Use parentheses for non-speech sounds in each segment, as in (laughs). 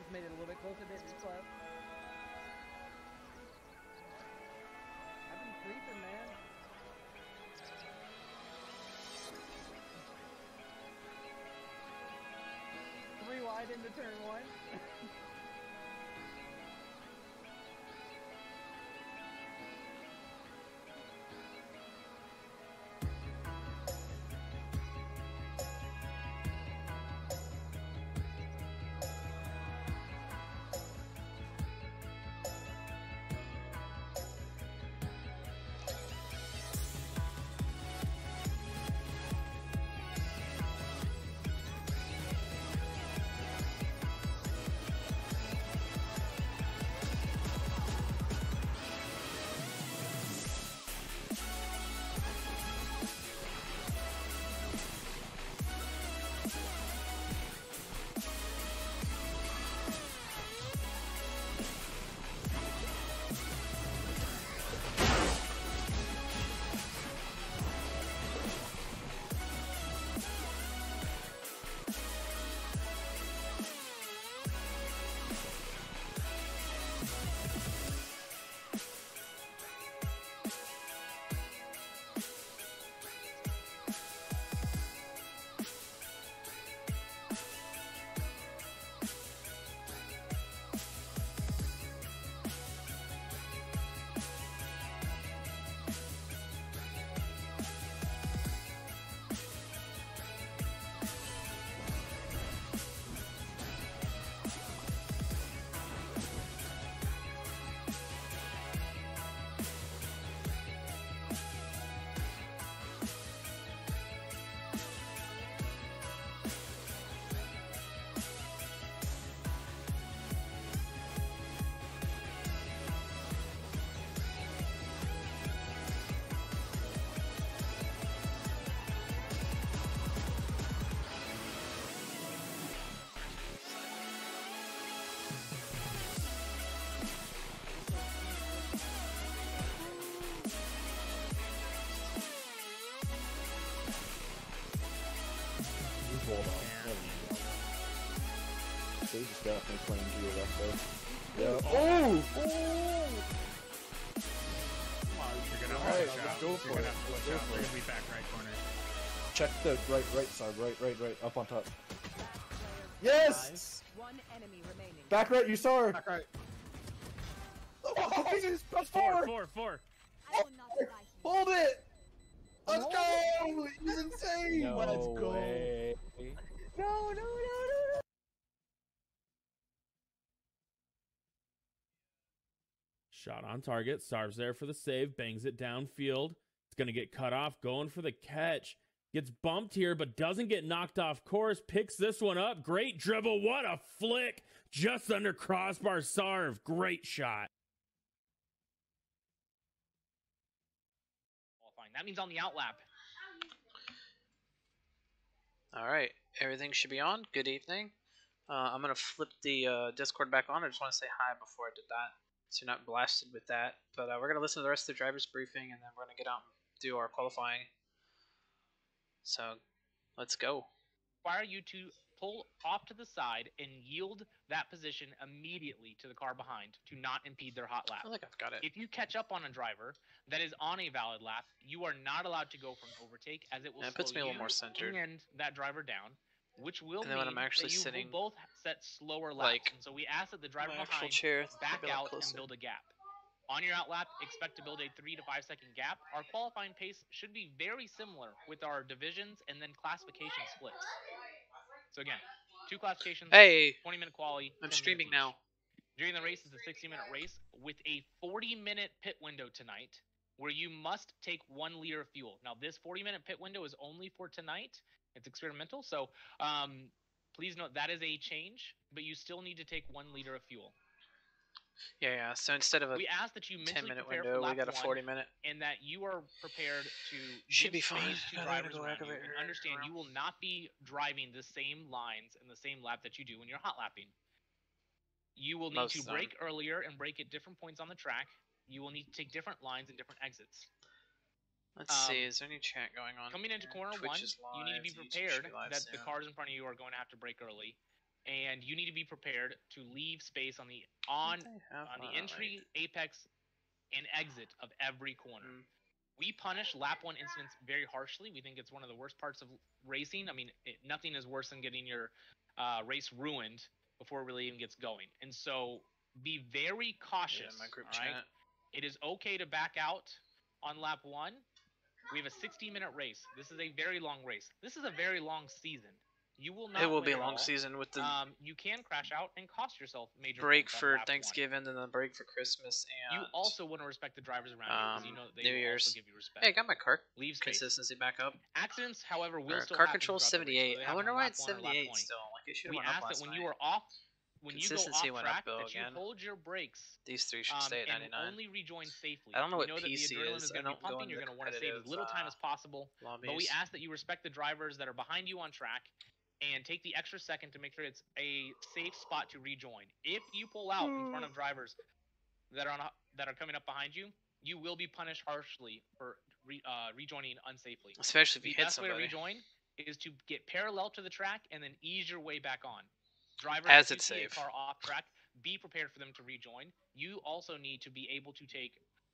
just made it a little bit closer to the club. Hold on. Sage is definitely playing to your left there. Yeah. Oh! Oh! You're gonna Alright, watch out. go You're gonna have to watch go out. for They're gonna be back right corner. Check the right, right side. Right, right, right, right. Up on top. Yes! One enemy remaining. Back right, you saw her. Back right. Oh, oh Jesus, plus Four, four! four, four. I will not die here. Hold it! Let's Hold go! He's insane! No Let's go! way. No, no, no, no, no. Shot on target. Sarv's there for the save. Bangs it downfield. It's going to get cut off. Going for the catch. Gets bumped here, but doesn't get knocked off course. Picks this one up. Great dribble. What a flick. Just under crossbar. Sarv. Great shot. That means on the outlap. All right, everything should be on. Good evening. Uh, I'm gonna flip the uh, Discord back on. I just want to say hi before I did that, so you're not blasted with that. But uh, we're gonna listen to the rest of the drivers' briefing, and then we're gonna get out and do our qualifying. So, let's go. Require you to pull off to the side and yield that position immediately to the car behind to not impede their hot I lap. feel like I've got it. If you catch up on a driver that is on a valid lap, you are not allowed to go for an overtake, as it will Yeah, it puts me a little more centered. and that driver down, which will And then when I'm actually that you sitting, both set slower laps. like, and so we ask that the driver behind chair. back maybe a little out and build a gap. On your outlap, expect to build a three to five second gap. Our qualifying pace should be very similar with our divisions and then classification splits. So again, two classifications, Hey, 20 minute quali. I'm streaming now. During the race is a 60 minute race with a 40 minute pit window tonight where you must take one liter of fuel. Now, this 40 minute pit window is only for tonight. It's experimental. So um, please note that is a change, but you still need to take one liter of fuel. Yeah, yeah. So instead of a We ask that you ten minute window, we got a 40 minute. and that you are prepared to Should be fine. to (laughs) drivers go around you and understand you will not be driving the same lines in the same lap that you do when you're hot lapping. You will need Most to brake earlier and brake at different points on the track. You will need to take different lines and different exits. Let's see. um, Is there any chat going on? Coming into corner Twitch one, is you need to be prepared live that the cars in front of you are going to have to brake early. and you need to be prepared to leave space on the on on the entry, apex, and exit of every corner. Mm. We punish lap one incidents very harshly. We think it's one of the worst parts of racing. I mean, it, nothing is worse than getting your uh, race ruined before it really even gets going. And so, be very cautious. Yeah, my group right? It is okay to back out on lap one. We have a 60 minute race. This is a very long race. This is a very long season. You will not. It will be a long all. season with the Um, you can crash out and cost yourself major break for lap one. Thanksgiving and then break for Christmas and You also want to respect the drivers around you because you um, know that they New Year's. also give you respect. Hey, I got my car Leave space. consistency back up. Accidents, however, will Or still car control throughout the race, 78. I wonder why it's one or lap 78 still. Like it should We have went up last that when night. you are off, when you go off Consistency went up, track, though, that you again. hold your brakes These three should um, stay at 99. and only rejoin safely. I don't know we what know that the PC adrenaline is. is I going to be don't go pumping. You're going to want to save as little time uh, as possible. But we ask that you respect the drivers that are behind you on track and take the extra second to make sure it's a safe spot to rejoin. If you pull out in front of drivers that are on a, that are coming up behind you, you will be punished harshly for re, uh, rejoining unsafely. Especially if you The hit best way to rejoin is to get parallel to the track and then ease your way back on. Drivers, As it's safe. car off track, be prepared for them to rejoin. You also need to be able to take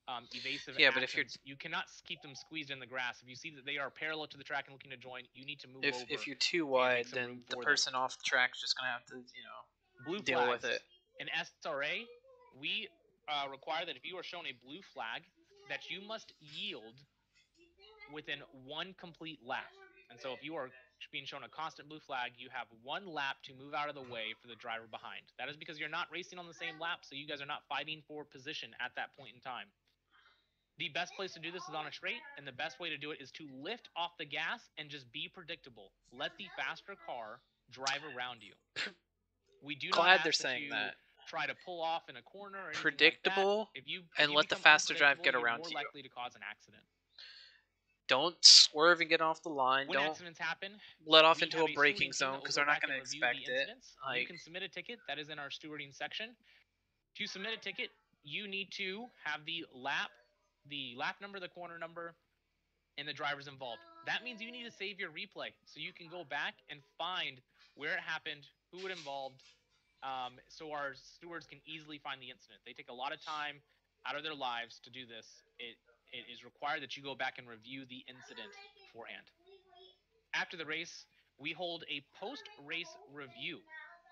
um, evasive Yeah, but if you're- you cannot keep them squeezed in the grass. If you see that they are parallel to the track and looking to join, you need to move If over. if you're too wide, then the for them. person off the track is just gonna have to, you know, blue deal with it. In SRA, we uh, require that if you are shown a blue flag, that you must yield within one complete lap. And so, if you are being shown a constant blue flag, you have one lap to move out of the way for the driver behind. That is because you're not racing on the same lap, so you guys are not fighting for position at that point in time. The best place to do this is on a straight, and the best way to do it is to lift off the gas and just be predictable. Let the faster car drive around you. We do not Glad they're saying that. try to pull off in a corner or Predictable, like. If you and you let the faster drive get around more you. likely to cause an accident. Don't swerve and get off the line. When Don't accidents happen, let off into a braking zone because they're not gonna review expect it. incidents. you can submit a ticket. That is in our stewarding section. To submit a ticket, you need to have the lap, the lap number, the corner number, and the drivers involved. That means you need to save your replay so you can go back and find where it happened, who it involved, um, so our stewards can easily find the incident. They take a lot of time out of their lives to do this. It it is required that you go back and review the incident beforehand. After the race, we hold a post-race review.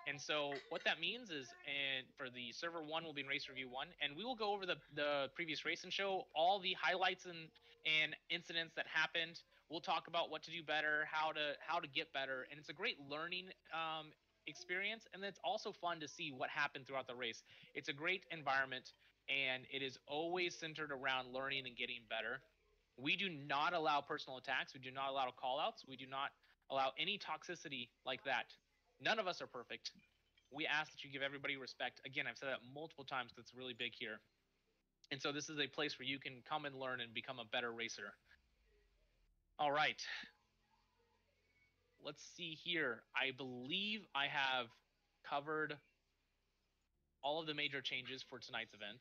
And so what that means is, and for the server one will be in race review one, and we will go over the, the previous race and show all the highlights and, and incidents that happened. We'll talk about what to do better, how to how to get better, and it's a great learning um, experience. And it's also fun to see what happened throughout the race. It's a great environment, and it is always centered around learning and getting better. We do not allow personal attacks. We do not allow callouts. We do not allow any toxicity like that. None of us are perfect. We ask that you give everybody respect. Again, I've said that multiple times because it's really big here. And so this is a place where you can come and learn and become a better racer. All right. Let's see here. I believe I have covered all of the major changes for tonight's event.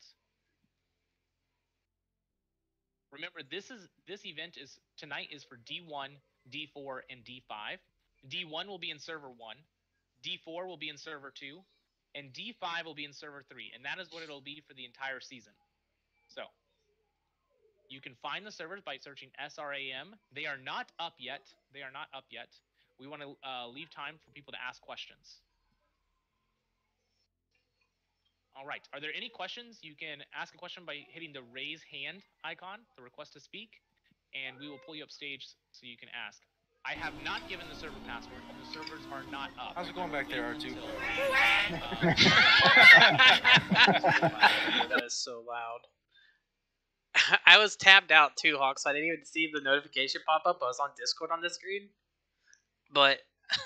Remember, this is this event is tonight is for D1, D4, and D5. D1 will be in server 1, D4 will be in server 2, and D5 will be in server 3, and that is what it'll be for the entire season. So, you can find the servers by searching SRAM. They are not up yet. They are not up yet. We want to uh, leave time for people to ask questions. All right. Are there any questions? You can ask a question by hitting the raise hand icon, the request to speak, and we will pull you up stage so you can ask. I have not given the server password. The servers are not up. How's it going back there, R2? (laughs) that is so loud. (laughs) I was tabbed out too, Hawk, so I didn't even see the notification pop up. I was on Discord on the screen. But (laughs)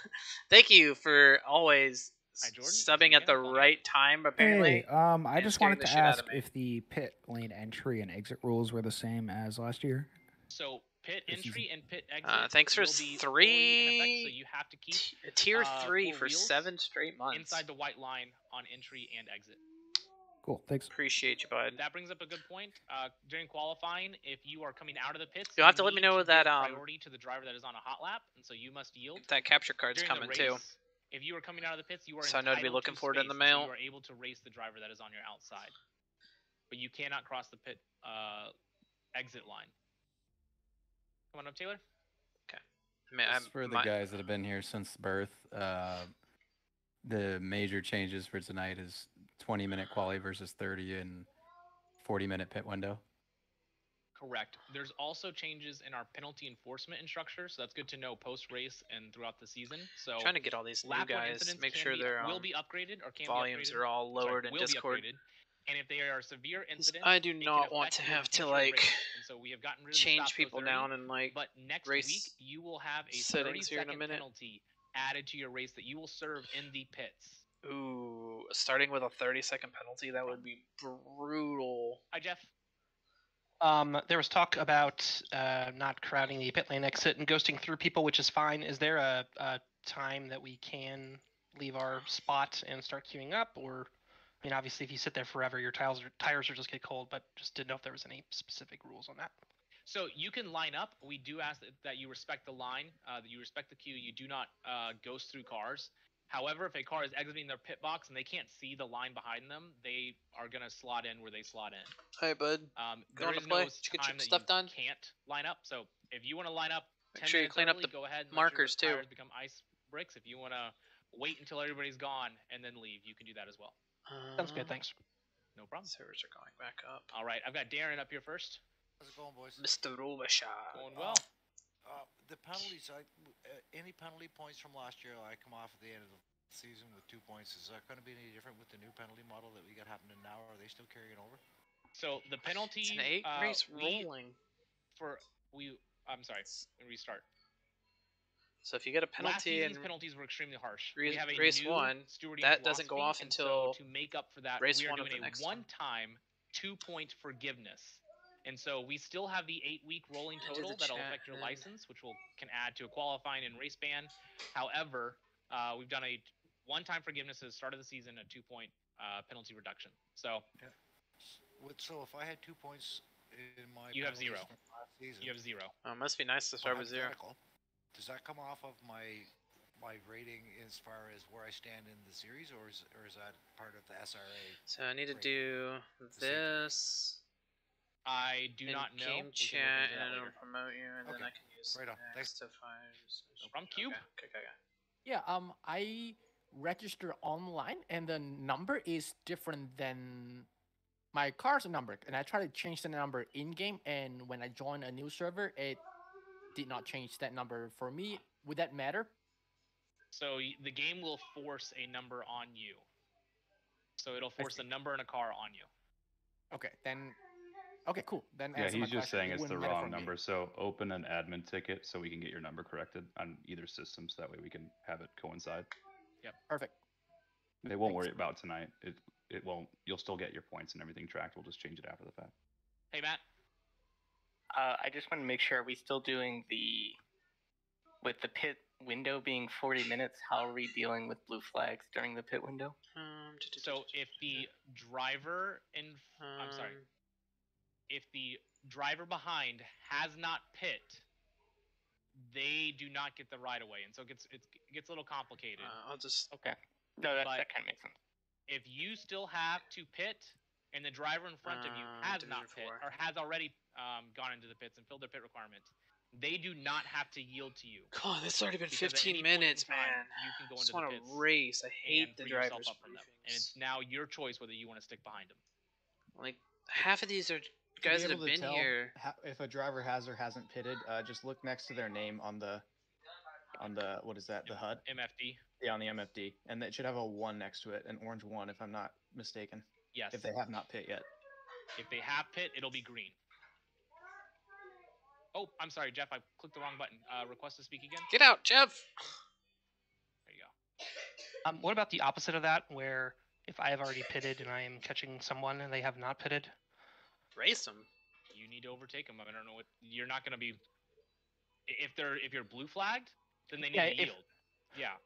thank you for always Hi, Jordan. subbing at the right time, apparently. Hey, um, I just wanted to ask if the pit lane entry and exit rules were the same as last year. So pit This is- entry and pit exit. Uh, thanks for will be fully in effect, three- so you have to keep T- tier uh, 3 for seven straight months. inside the white line on entry and exit. Cool, thanks. Appreciate you, bud. That brings up a good point. Uh, during qualifying, if you are coming out of the pits, You'll have you to let me know give that, um, priority to the driver that is on a hot lap, and so you must yield. That capture card's During the coming too. Race, If you are coming out of the pits, you are So I know to be entitled looking for it in the space, mail. You are able to race the driver that is on your outside, but you cannot cross the pit uh, exit line. Come on up, Taylor. I mean, Just I'm, for the my- guys that have been here since birth, uh, the major changes for tonight is 20 minute quali versus 30 and 40 minute pit window. Correct. There's also changes in our penalty enforcement instructor, so that's good to know post race and throughout the season. So trying to get all these new guys. Make sure be, their will um, be upgraded or can volumes be upgraded. are all Sorry, lowered in will Discord. And if they are severe incidents, I do not want to have to like. And so we have gotten rid of change people 30, down and like But next race week you will have a 30 settings here a penalty added to your race that you will serve in the pits. ooh, starting with a 30 second penalty that would be brutal. Hi Jeff. Um, there was talk about uh, not crowding the pit lane exit and ghosting through people, which is fine. Is there a, a time that we can leave our spot and start queuing up? Or, I mean, obviously, if you sit there forever, your tires are, tires will just get cold. But just didn't know if there was any specific rules on that. So you can line up. We do ask that, that you respect the line, uh, that you respect the queue. You do not uh, ghost through cars. However, if a car is exiting their pit box and they can't see the line behind them, they are gonna slot in where they slot in. Hey, bud. Um, Going there to is play? no Did you time that stuff you done? can't line up. So if you want to line up, Make 10 sure you minutes clean up early, the go ahead. and let markers, your too. tires Become ice bricks. If you want to wait until everybody's gone and then leave, you can do that as well. Sounds good. Thanks. No problem. Servers are going back up. All right, I've got Darren up here first. How's it going, boys? Mr. Rubashad. Going well. Uh, the penalties, I, uh, any penalty points from last year, I come off at the end of the season with two points. Is that going to be any different with the new penalty model that we got happening now? Or Are they still carrying over? So the penalty It's an eight uh, race rolling. for we. I'm sorry. Restart. So if you get a penalty season's and penalties were extremely harsh. race- we have a race new one, stewarding that doesn't go off and so until to make up for that, race we are one of doing the a next one. one-time two-point forgiveness. And so we still have the eight-week rolling total the that'll chat, affect your man. license, which will can add to a qualifying and race ban. However, uh, we've done a one-time forgiveness at the start of the season, a two-point uh, penalty reduction. So With, so if I had two points in my You have zero. season, you have zero. oh, it must be nice to start with zero. Does that come off of my my rating as far as where I stand in the series, or is or is that part of the SRA? So I need to Right. do safety. this I do in not know. game We can look chat, into that and it'll promote you, and then I can use Right on. next Thanks. to five. No problem. Cube? Okay, okay, okay. okay. Yeah, um, I register online, and the number is different than my car's number, and I try to change the number in game, and when I join a new server, it did not change that number for me. Would that matter? So the game will force a number on you. So it'll force a number and a car on you. Okay, then. Okay, cool. Then Yeah, he's just question. saying it's the wouldn't matter for wrong me. number. So open an admin ticket so we can get your number corrected on either system, so that way we can have it coincide. Yep, perfect. They won't Thanks. worry about tonight. It it won't. You'll still get your points and everything tracked. We'll just change it after the fact. Hey Matt. Uh, I just want to make sure are we still doing the with the pit window being 40 minutes? How are we dealing with blue flags during the pit window? Um, So if the driver in I'm sorry. If the driver behind has not pit, they do not get the right away, and so it gets it gets a little complicated. uh, I'll just Okay. No, that, that kind of makes sense. if you still have to pit and the driver in front of you Uh, has not pit four. or has already um, gone into the pits and filled their pit requirement, they do not have to yield to you. God, this has already been 15 any point in minutes, time, man. You can go I just into want the to race. I hate and the yourself drivers up from them, and it's now your choice whether you want to stick behind them. Like half of these are To be guys that have been here. if a driver has or hasn't pitted, uh, just look next to their name on the on the what is that the HUD? MFD. Yeah, on the MFD, and it should have a one next to it, an orange one, if I'm not mistaken. Yes. If they have not pit yet. If they have pit, it'll be green. Oh, I'm sorry, Jeff. I clicked the wrong button. Uh, request to speak again. Get out, Jeff. There you go. Um, what about the opposite of that, where if I have already pitted and I am catching someone and they have not pitted? Race them. You need to overtake them. I don't know what you're not going to be. If they're if you're blue flagged, then they need Yeah, to if- yield. Yeah.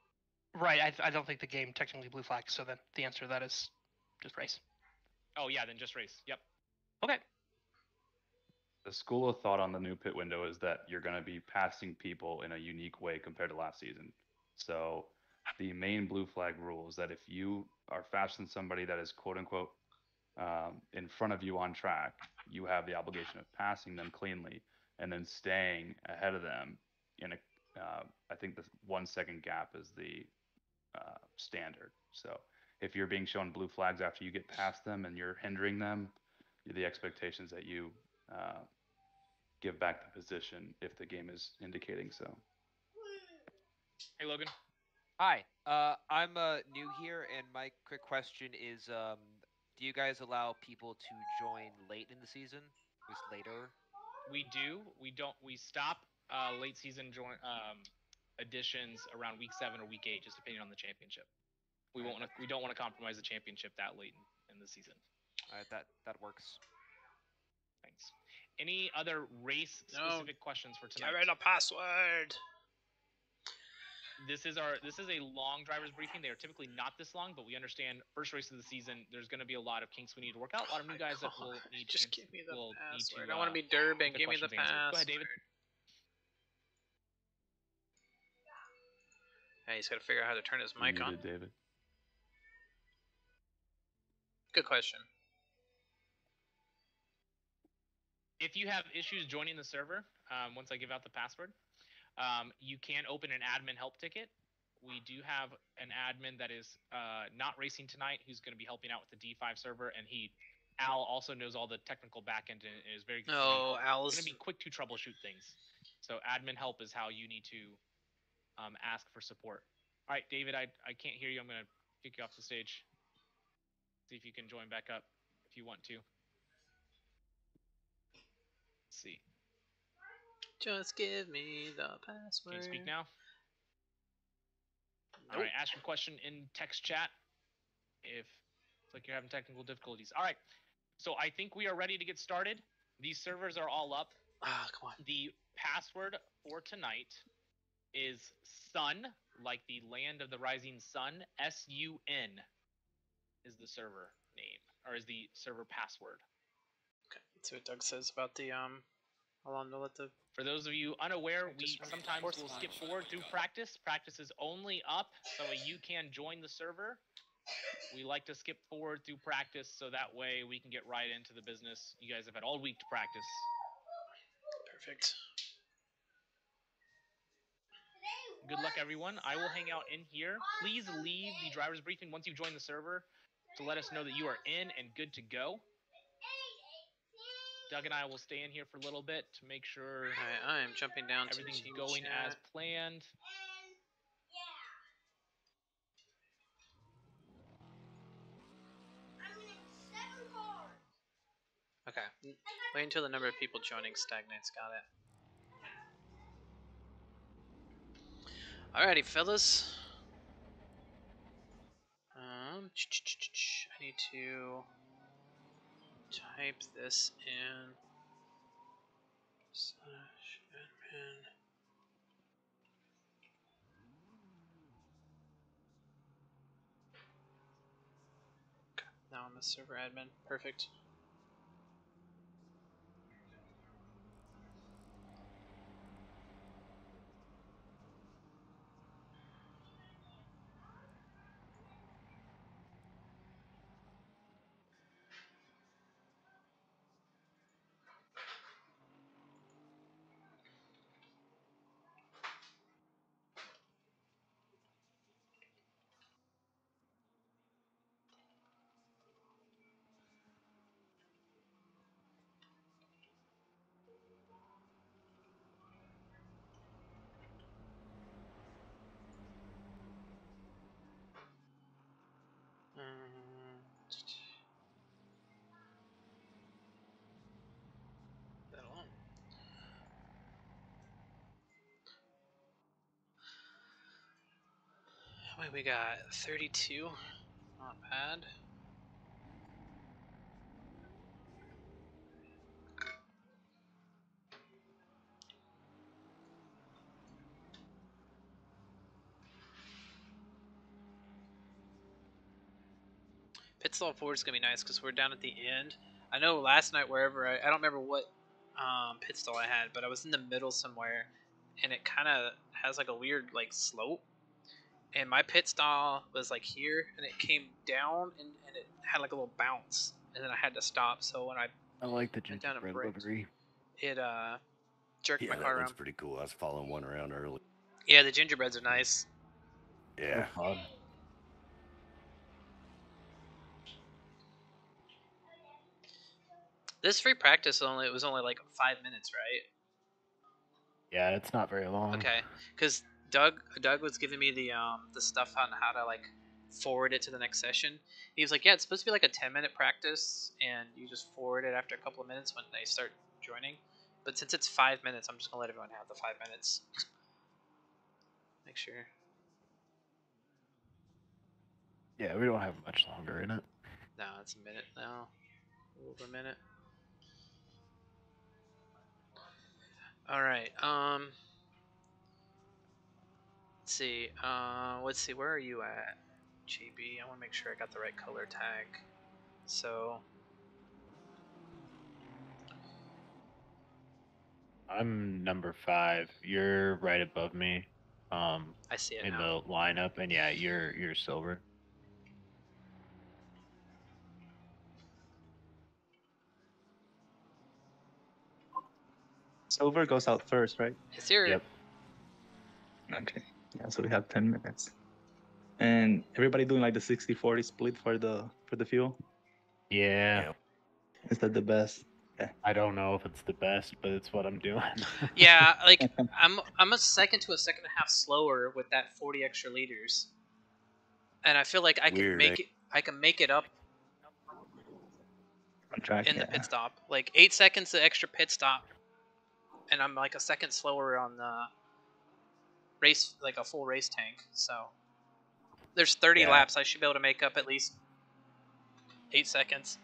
Right. I, I don't think the game technically blue flag, so then the answer to that is just race. Oh yeah, then just race. Yep. Okay. The school of thought on the new pit window is that you're going to be passing people in a unique way compared to last season. So the main blue flag rule is that if you are faster than somebody that is quote unquote um, in front of you on track, you have the obligation of passing them cleanly and then staying ahead of them in a, uh, I think the one second gap is the uh, standard. So if you're being shown blue flags after you get past them and you're hindering them, the expectations that you uh, give back the position if the game is indicating so. Hey, Logan. Hi, uh, I'm uh, new here, and my quick question is: um, Do you guys allow people to join late in the season? Just later? We do. We don't. We stop uh, late season join um, additions around week seven or week eight, just depending on the championship. We won't. Wanna, we don't want to compromise the championship that late in, in the season. All right, that that works. Thanks. Any other race specific questions for tonight? Get rid of password. This is our this is a long drivers briefing. They are typically not this long, but we understand first race of the season. There's going to be a lot of kinks we need to work out. A lot of new guys that will need Just chance- give me the will need password. to, I want uh, to be Durbin. get Give me the questions password. Go ahead, David. Hey, he's got to figure out how to turn his mic on. Muted, David. Good question. if you have issues joining the server, um, once I give out the password, um, you can open an admin help ticket. We do have an admin that is uh, not racing tonight, who's going to be helping out with the D5 server, and he, Al, also knows all the technical backend and is very. Oh, Al's- going to be quick to troubleshoot things. So admin help is how you need to um, ask for support. All right, David, I I can't hear you. I'm going to kick you off the stage. See if you can join back up if you want to. Let's see. Just give me the password. Can you speak now? All right, ask your question in text chat if it's like you're having technical difficulties. All right, so I think we are ready to get started. These servers are all up. Ah, come on. The password for tonight is sun, like the land of the rising sun. S U N is the server name, or is the server password. Let's see what Doug says about the um. How long to let the For those of you unaware, we sometimes will skip forward through practice. Practice is only up, so you can join the server. We like to skip forward through practice so that way we can get right into the business. You guys have had all week to practice. perfect. Good luck, everyone. I will hang out in here. Please leave the driver's briefing once you join the server to let us know that you are in and good to go. Doug and I will stay in here for a little bit to make sure Alright, I am jumping down to everything's team going as planned. Okay. Wait until the number of people joining stagnates. Got it. Alrighty, fellas. Um, I need to type this in. Slash admin. Now I'm a server admin. Perfect. Um, that alone. We got 32. Not bad. Pit stall forward is gonna be nice because we're down at the end. I know last night wherever I, I don't remember what um, pit stall I had, but I was in the middle somewhere, and it kind of has like a weird like slope, and my pit stall was like here, and it came down, and, and it had like a little bounce, and then I had to stop. So when I I like the went down and gingerbread livery. it uh jerked Yeah, my that car one's around. pretty cool. I was following one around early. Yeah, the gingerbreads are nice. Yeah. This free practice only it was only like five minutes, right? Yeah, it's not very long. Okay, because Doug Doug was giving me the um the stuff on how to like forward it to the next session. He was like, yeah, it's supposed to be like a ten minute practice, and you just forward it after a couple of minutes when they start joining. But since it's five minutes, I'm just gonna let everyone have the five minutes. Make sure. Yeah, we don't have much longer in it. No, it's a minute now. Over a minute. All right. Um. Let's see. Uh, let's see. Where are you at, GB? I want to make sure I got the right color tag. So I'm number five. You're right above me. Um, I see it in now. the lineup, and yeah, you're you're silver. Silver goes out first, right? It's here. Yep. Okay. Yeah, so we have 10 minutes. And everybody doing like the 60-40 split for the for the fuel? Yeah. Is that the best? I don't know if it's the best, but it's what I'm doing. (laughs) Yeah, like (laughs) I'm I'm a second to a second and a half slower with that 40 extra liters, and I feel like I can Weird, make eh? it. I can make it up track. in the pit stop. Like eight seconds of extra pit stop, and I'm like a second slower on the race, like a full race tank. So there's 30 Yeah. laps. I should be able to make up at least eight seconds.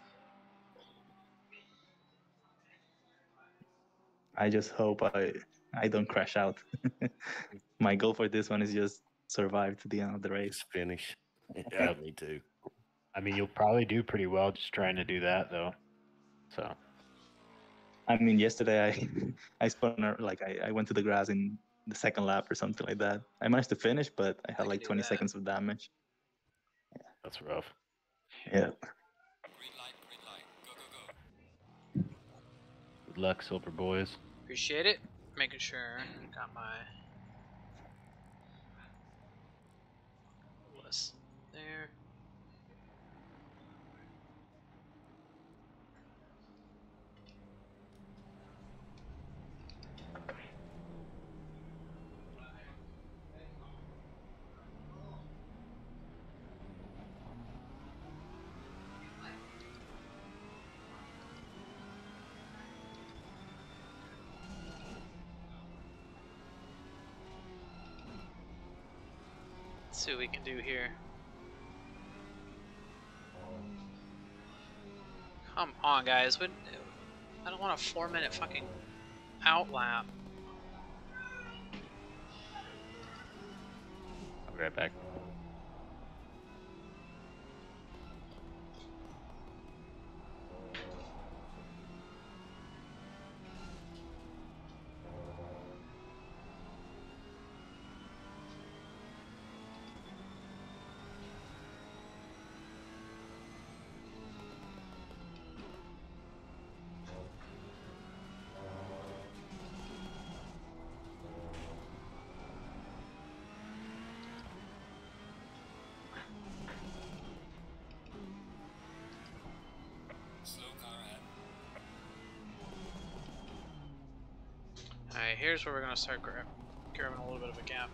I just hope I I don't crash out. (laughs) My goal for this one is just survive to the end of the race. Finish. (laughs) Yeah, me too. I mean, you'll probably do pretty well just trying to do that, though. So I mean, yesterday I (laughs) I spun like I, I went to the grass in the second lap or something like that. I managed to finish, but I had like 20 seconds of damage. Yeah. that's rough. Yeah. Good luck, silver boys. Appreciate it. Making sure I got my list there. Let's see what we can do here. Come on, guys. I don't want a four minute fucking outlap. I'll be right back. Here's where we're gonna start grab grabbing a little bit of a gap.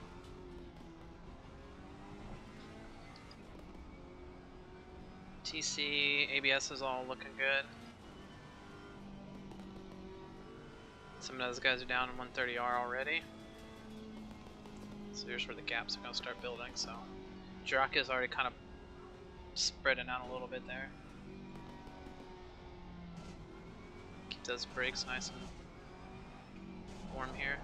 TC, ABS is all looking good. Some of those guys are down in 130R already. So here's where the gaps are gonna start building, so Jiraka is already kind of spreading out a little bit there. Keep those brakes nice and warm here.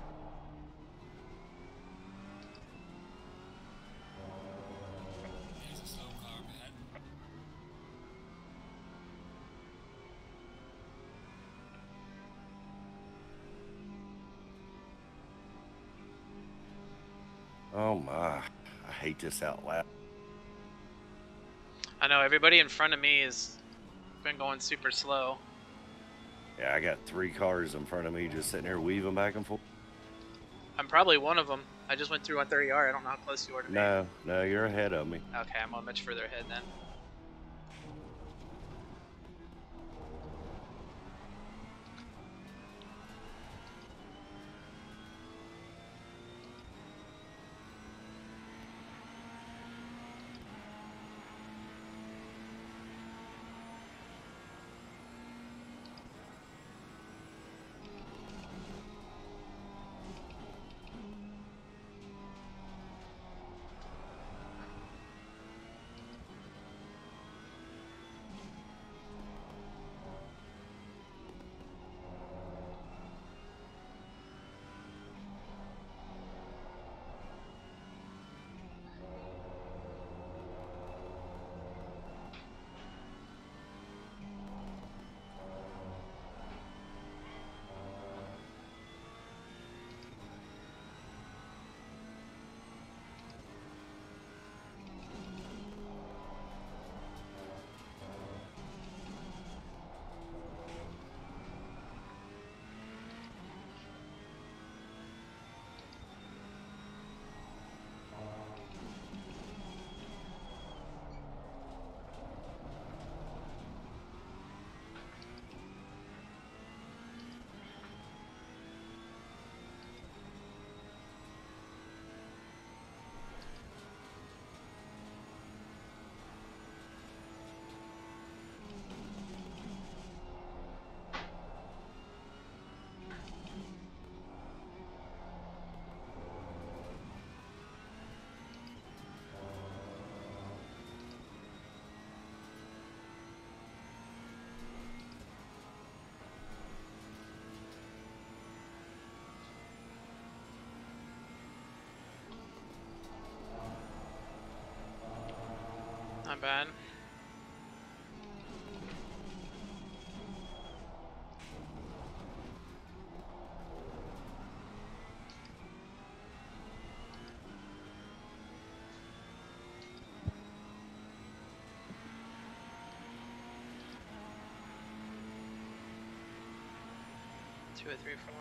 Oh my. I hate this out loud. I know everybody in front of me has been going super slow. Yeah, I got three cars in front of me just sitting here weaving back and forth. I'm probably one of them. I just went through 130R. I don't know how close you are to me. No, no, you're ahead of me. Okay, I'm a much further ahead then. Bad. Two or three, four.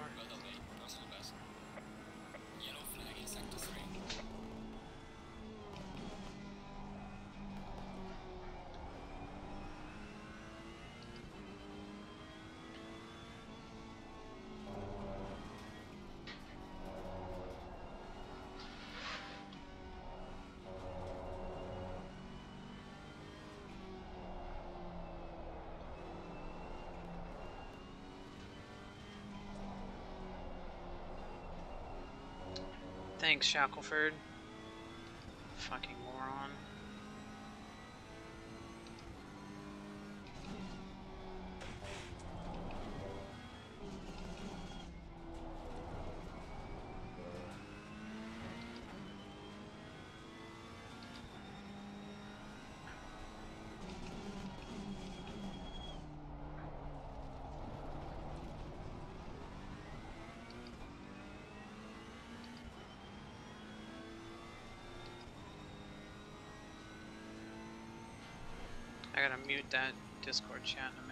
Thanks, Shackleford. Fucking moron. I gotta mute that Discord chat in a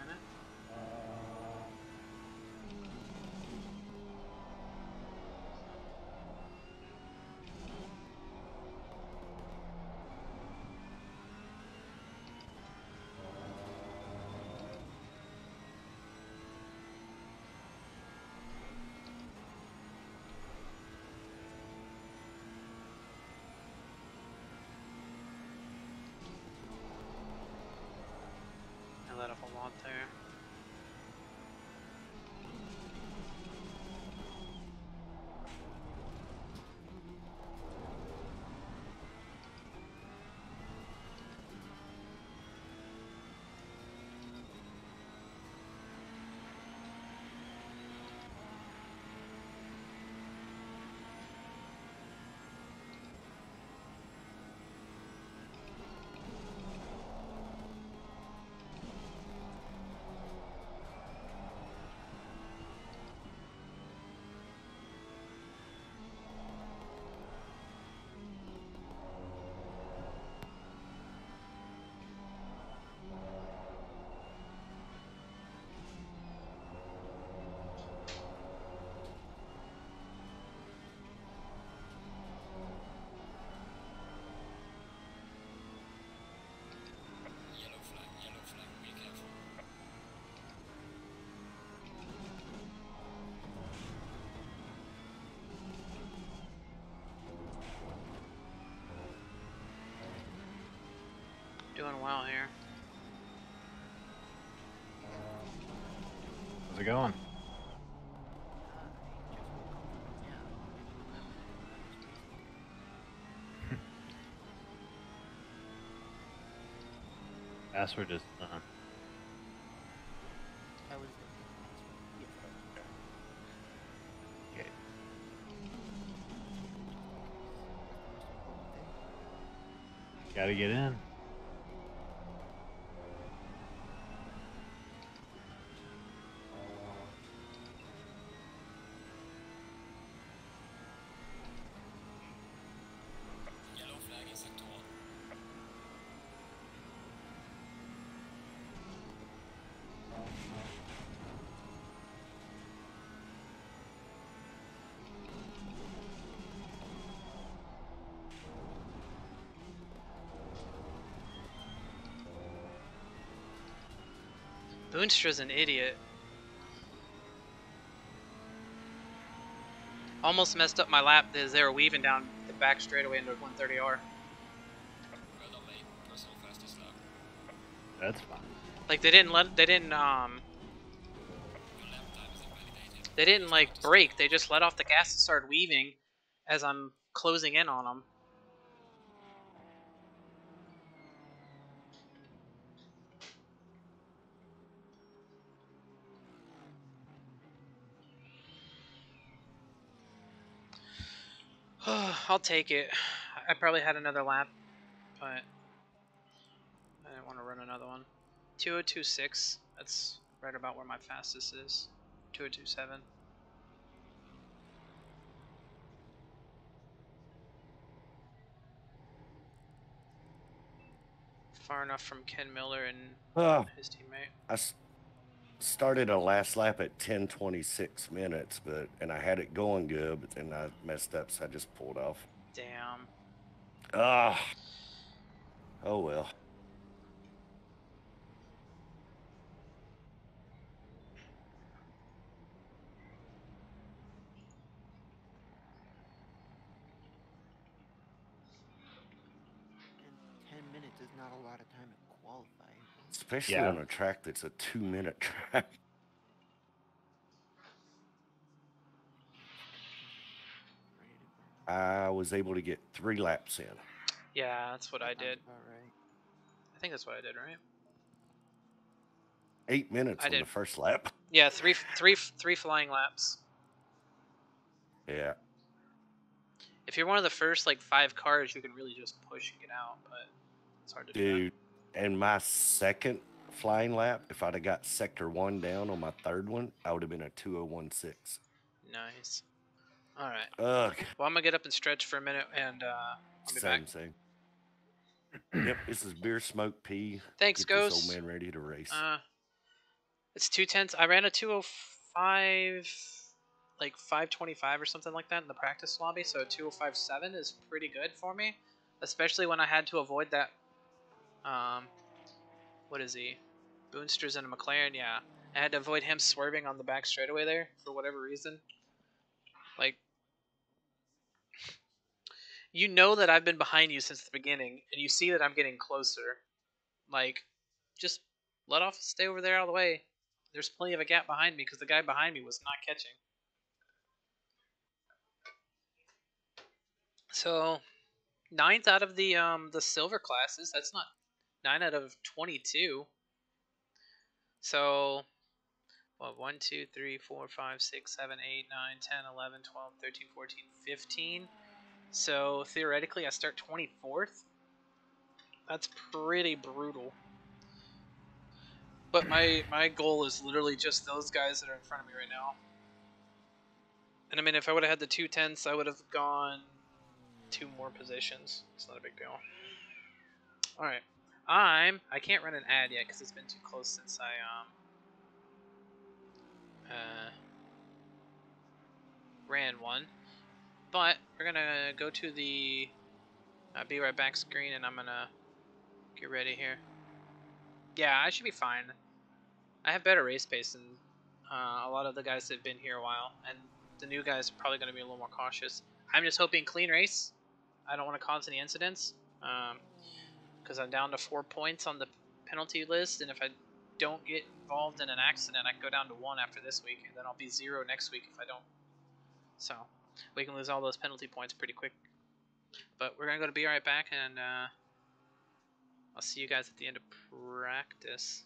well here. How's it going? (laughs) Password is uh, okay. Gotta get in. Boonstra's an idiot. Almost messed up my lap as they were weaving down the back straightaway into 130R. That's fine. Like they didn't let they didn't um they didn't like brake. They just let off the gas and started weaving as I'm closing in on them. (sighs) I'll take it. I probably had another lap, but I didn't want to run another one. 2026. That's right about where my fastest is. 2027. Far enough from Ken Miller and Oh. his teammate. Started a last lap at 10:26 minutes, but and I had it going good, but then I messed up, so I just pulled off. Damn. Ah. Oh well. Ten minutes is not a lot of time to qualify. Especially Yeah. on a track that's a two-minute (laughs) track. I was able to get three laps in. Yeah, that's what I did. I think that's what I did, right? Eight minutes I on the first lap. (laughs) Yeah, three, three, three flying laps. Yeah. If you're one of the first like five cars, you can really just push and get out, but it's hard to do. Dude, and my second flying lap, if I'd have got sector one down on my third one, I would have been a 2016. that. Nice. All right. Ugh. Well, I'm gonna get up and stretch for a minute, and uh, I'll be Same, back. same. yep, this is beer, smoke, pea. Thanks, Get this old man ready to race. Uh, it's two tenths. I ran a 205, like 525 or something like that in the practice lobby. So a 205.7 is pretty good for me, especially when I had to avoid that. Um, what is he? Boonsters and a McLaren. Yeah, I had to avoid him swerving on the back straightaway there for whatever reason. Like, you know that I've been behind you since the beginning, and you see that I'm getting closer. Like, just let off, stay over there all the way. There's plenty of a gap behind me because the guy behind me was not catching. So, ninth out of the um the silver classes. That's not nine out of twenty-two. So, what? 1, 2, 3, 4, 5, 6, 7, 8, 9, 10, 11, 12, 13, 14, 15. So, theoretically, I start 24th. That's pretty brutal. But my, my goal is literally just those guys that are in front of me right now. And I mean, if I would have had the two tenths, I would have gone two more positions. It's not a big deal. Alright. I'm. I can't run an ad yet because it's been too close since I, um. Uh. Ran one. But we're gonna go to the uh, be right back screen and I'm gonna get ready here. Yeah, I should be fine. I have better race pace than uh, a lot of the guys that have been here a while, and the new guys are probably to be a little more cautious. I'm just hoping clean race. I don't want to cause any incidents, because I'm down to four points on the penalty list, and if I don't get involved in an accident, I go down to one after this week, and then I'll be zero next week if I don't. So we can lose all those penalty points pretty quick. But we're gonna go to be right back, and uh, I'll see you guys at the end of practice.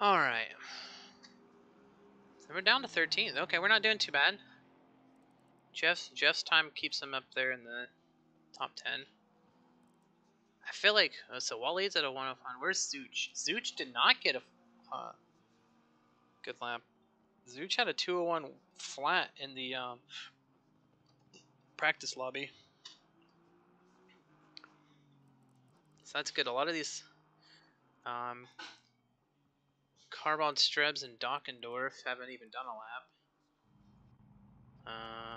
All right. So we're down to 13th. Okay, we're not doing too bad. Jeff Jeff's time keeps him up there in the top 10. I feel like uh, so Wally's at a 105. Where's Zooch? Zooch did not get a uh, good lap. Zooch had a 201 flat in the um, practice lobby. So that's good. A lot of these um, Carbon Strebs and Dockendorf haven't even done a lap.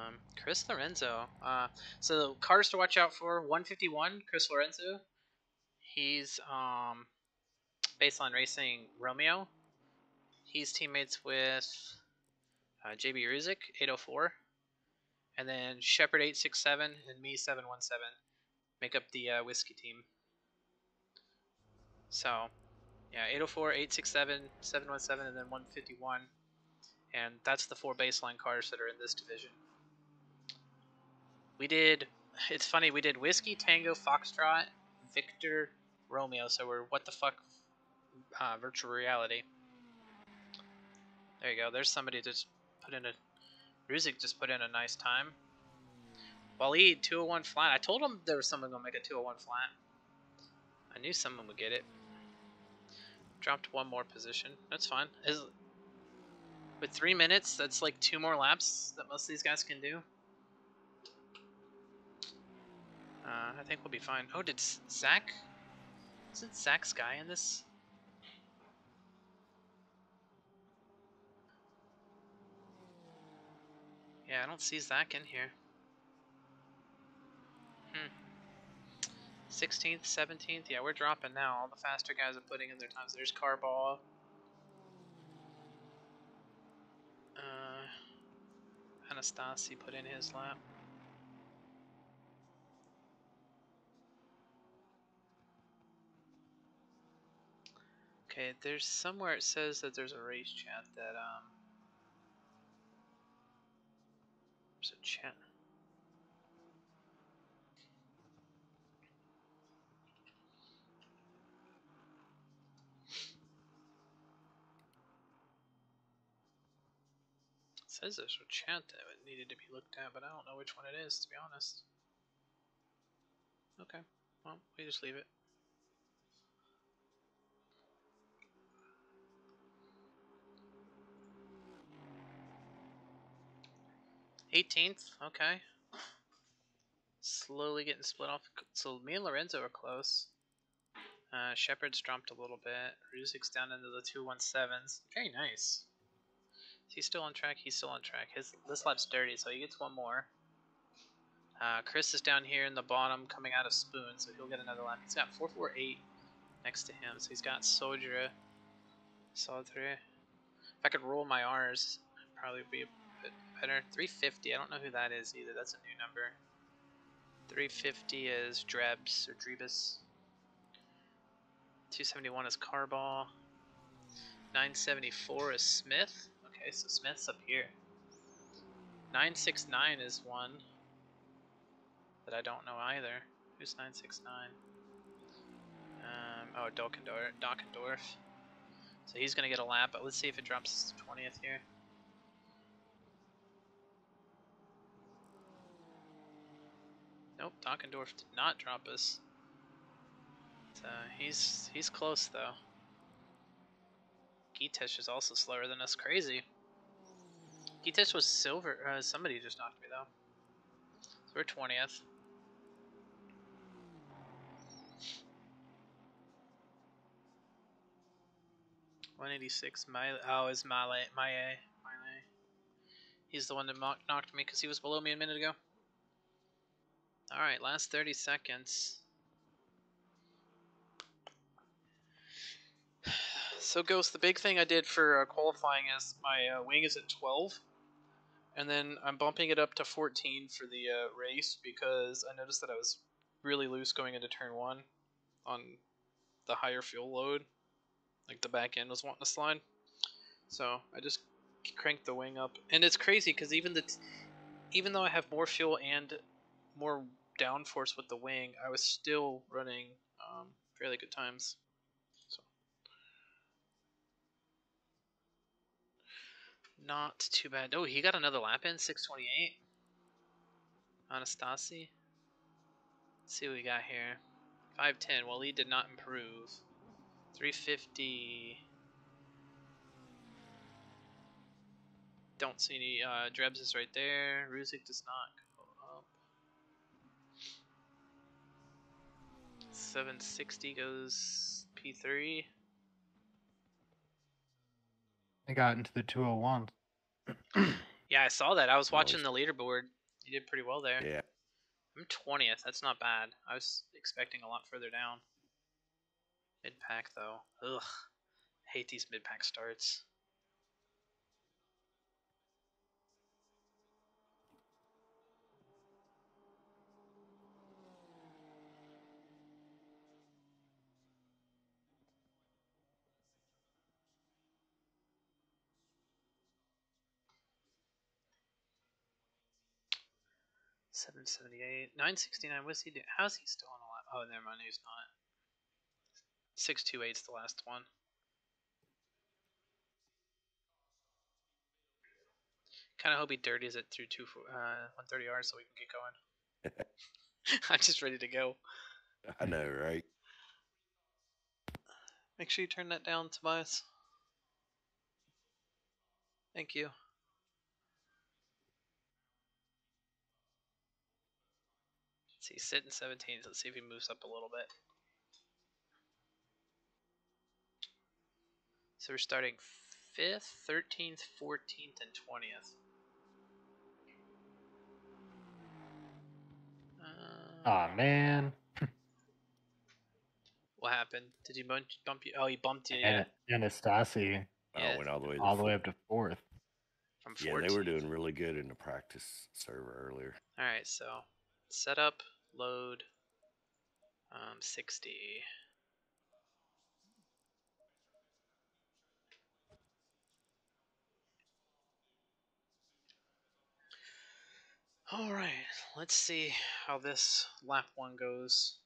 Um, Chris Lorenzo. Uh, so cars to watch out for: 151, Chris Lorenzo. He's um, baseline racing Romeo. He's teammates with uh, JB Ruzik, 804, and then Shepard 867 and me 717 make up the uh, whiskey team. So yeah, 804, 867, 717, and then 151. And that's the four baseline cars that are in this division. We did, (laughs) it's funny, we did Whiskey, Tango, Foxtrot, Victor, Romeo. So we're what the fuck uh, virtual reality. There you go. There's somebody just put in a, Ruzik just put in a nice time. Waleed, 201 flat. I told him there was someone going to make a 201 flat. I knew someone would get it. Dropped one more position. That's fine. Is with three minutes, that's like two more laps that most of these guys can do. Uh, I think we'll be fine. Oh, did Zach? Isn't Zach's guy in this? Yeah, I don't see Zach in here. Hmm. 16th, 17th. Yeah, we're dropping now. All the faster guys are putting in their times. There's Carball. Uh, Anastasi put in his lap. Okay, there's somewhere it says that there's a race chat that, um, there's a chat. Says there's a chant that needed to be looked at, but I don't know which one it is, to be honest. Okay, well, we just leave it. Eighteenth, okay. Slowly getting split off. So me and Lorenzo are close. Uh, Shepard's dropped a little bit. Ruzik's down into the 217s. Very nice. Is he still on track? He's still on track. His This lap's dirty, so he gets one more. Uh, Chris is down here in the bottom coming out of Spoon, so he'll get another lap. He's got 448 next to him, so he's got Soldier, Sodre. If I could roll my R's, probably be a bit better. 350, I don't know who that is either. That's a new number. 350 is Drebs or Drebus. 271 is Carball. 974 is Smith. Okay, so Smith's up here. 969 is one that I don't know either. Who's 969? Um, oh, Dokendorf. Dokendorf. So he's gonna get a lap, but let's see if it drops 20th here. Nope, Dockendorf did not drop us. So he's he's close though. Gitesh is also slower than us. Crazy. Gitesh was silver. Uh, somebody just knocked me though. So we're twentieth. One eighty six. My oh is Maya Male. He's the one that knocked me because he was below me a minute ago. All right, last thirty seconds. So Ghost, the big thing I did for uh, qualifying is my uh, wing is at 12, and then I'm bumping it up to 14 for the uh, race because I noticed that I was really loose going into turn one on the higher fuel load, like the back end was wanting to slide. So I just cranked the wing up, and it's crazy because even the even though I have more fuel and more downforce with the wing, I was still running um, fairly good times. Not too bad. Oh, he got another lap in, 628. Anastasi. Let's see what we got here. 510. Well, he did not improve. 350. Don't see any. Uh, Drebs is right there. Ruzik does not go up. 760 goes P3. I got into the 201. Yeah, I saw that. I was watching the leaderboard. You did pretty well there. Yeah. I'm 20th. That's not bad. I was expecting a lot further down. Mid pack, though. Ugh. Hate these mid pack starts. Seven seventy eight, nine sixty nine. What's he doing? How's he still on a lap? Oh, never mind. He's not. Six two eight's the last one. Kind of hope he dirties it through two uh, one thirty R so we can get going. (laughs) I'm just ready to go. I know, right? Make sure you turn that down, Tobias. Thank you. Let's see, sitting 17. Let's see if he moves up a little bit. So we're starting 5th, 13th, 14th, and 20th. Uh, Aw, man. what happened? Did he bump, bump you? Oh, he bumped you. Ana- Anastasi. I went all the way all the way up to fourth. From Yeah, they were doing really good in the practice server earlier. Alright, so setup, load, um, 60. Alright, let's see how this lap one goes.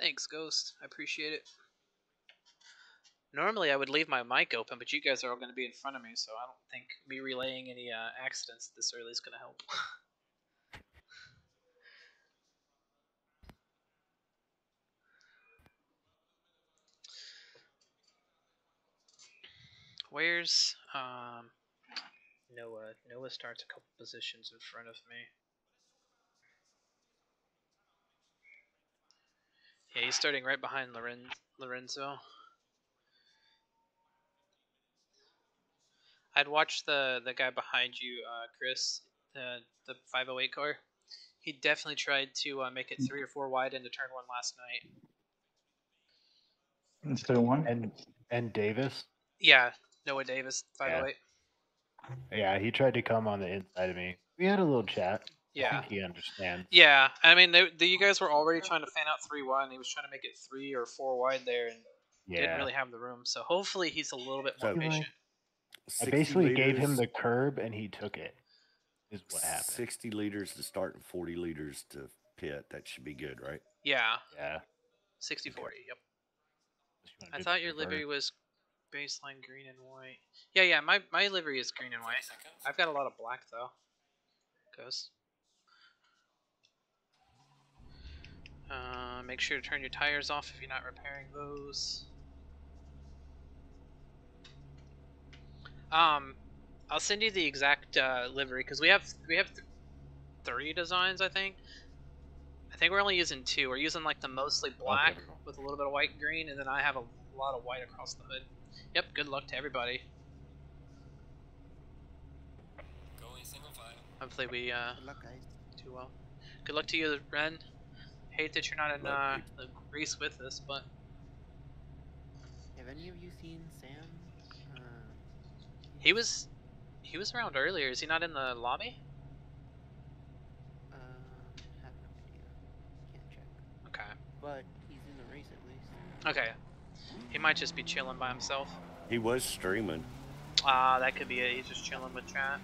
Thanks, Ghost. I appreciate it. Normally I would leave my mic open, but you guys are all going to be in front of me, so I don't think me relaying any uh, accidents this early is going to help. (laughs) Where's um, Noah? Noah starts a couple positions in front of me. Yeah, he's starting right behind Loren- Lorenzo. I'd watch the the guy behind you, uh, Chris, the the 508 car. He definitely tried to uh, make it three or four wide into turn one last night. Instead of one. And and Davis. Yeah, Noah Davis, 508. Yeah, he tried to come on the inside of me. We had a little chat. I Yeah. think he understands. Yeah, I mean, they, the, you guys were already trying to fan out three wide, and he was trying to make it three or four wide there, and didn't really have the room. So hopefully, he's a little bit more So- patient. I 60 basically gave him the curb and he took it. Is what happened. 60 liters to start and 40 liters to pit. That should be good, right? Yeah, Yeah. 60 40. Yep. I thought your convert. livery was baseline green and white. Yeah, yeah, my, my livery is green and white. I've got a lot of black, though. Ghost. Uh, make sure to turn your tires off if you're not repairing those. Um, I'll send you the exact uh, livery because we have we have th- three designs, I think. I think we're only using two. We're using like the mostly black with a little bit of white and green, and then I have a lot of white across the hood. Yep. Good luck to everybody. Hopefully we uh, Good luck, guys. do well. Good luck to you, Ren. Hate that you're not in uh, the race with us, but Have any of you seen Sam? Uh, he was he was around earlier. Is he not in the lobby? uh, have no idea. Can't check. Okay. But he's in the race at least. Okay. He might just be chilling by himself. He was streaming. Ah, that could be it. He's just chilling with chat.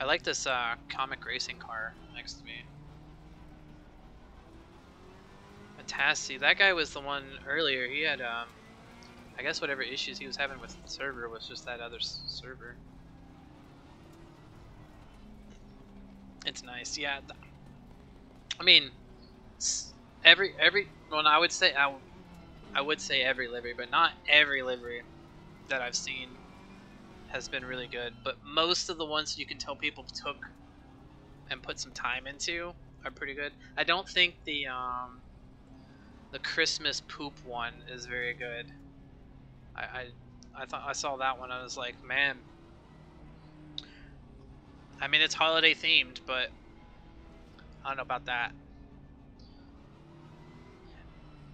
I like this uh, comic racing car next to me. Matassi, that guy was the one earlier. He had, um, I guess, whatever issues he was having with the server was just that other server. It's nice, yeah. I mean, every every well, I would say I, I would say every livery, but not every livery that I've seen has been really good. But most of the ones you can tell people took and put some time into are pretty good. I don't think the um, the Christmas poop one is very good. I, I I thought I saw that one. I was like, man. I mean, it's holiday themed, but I don't know about that.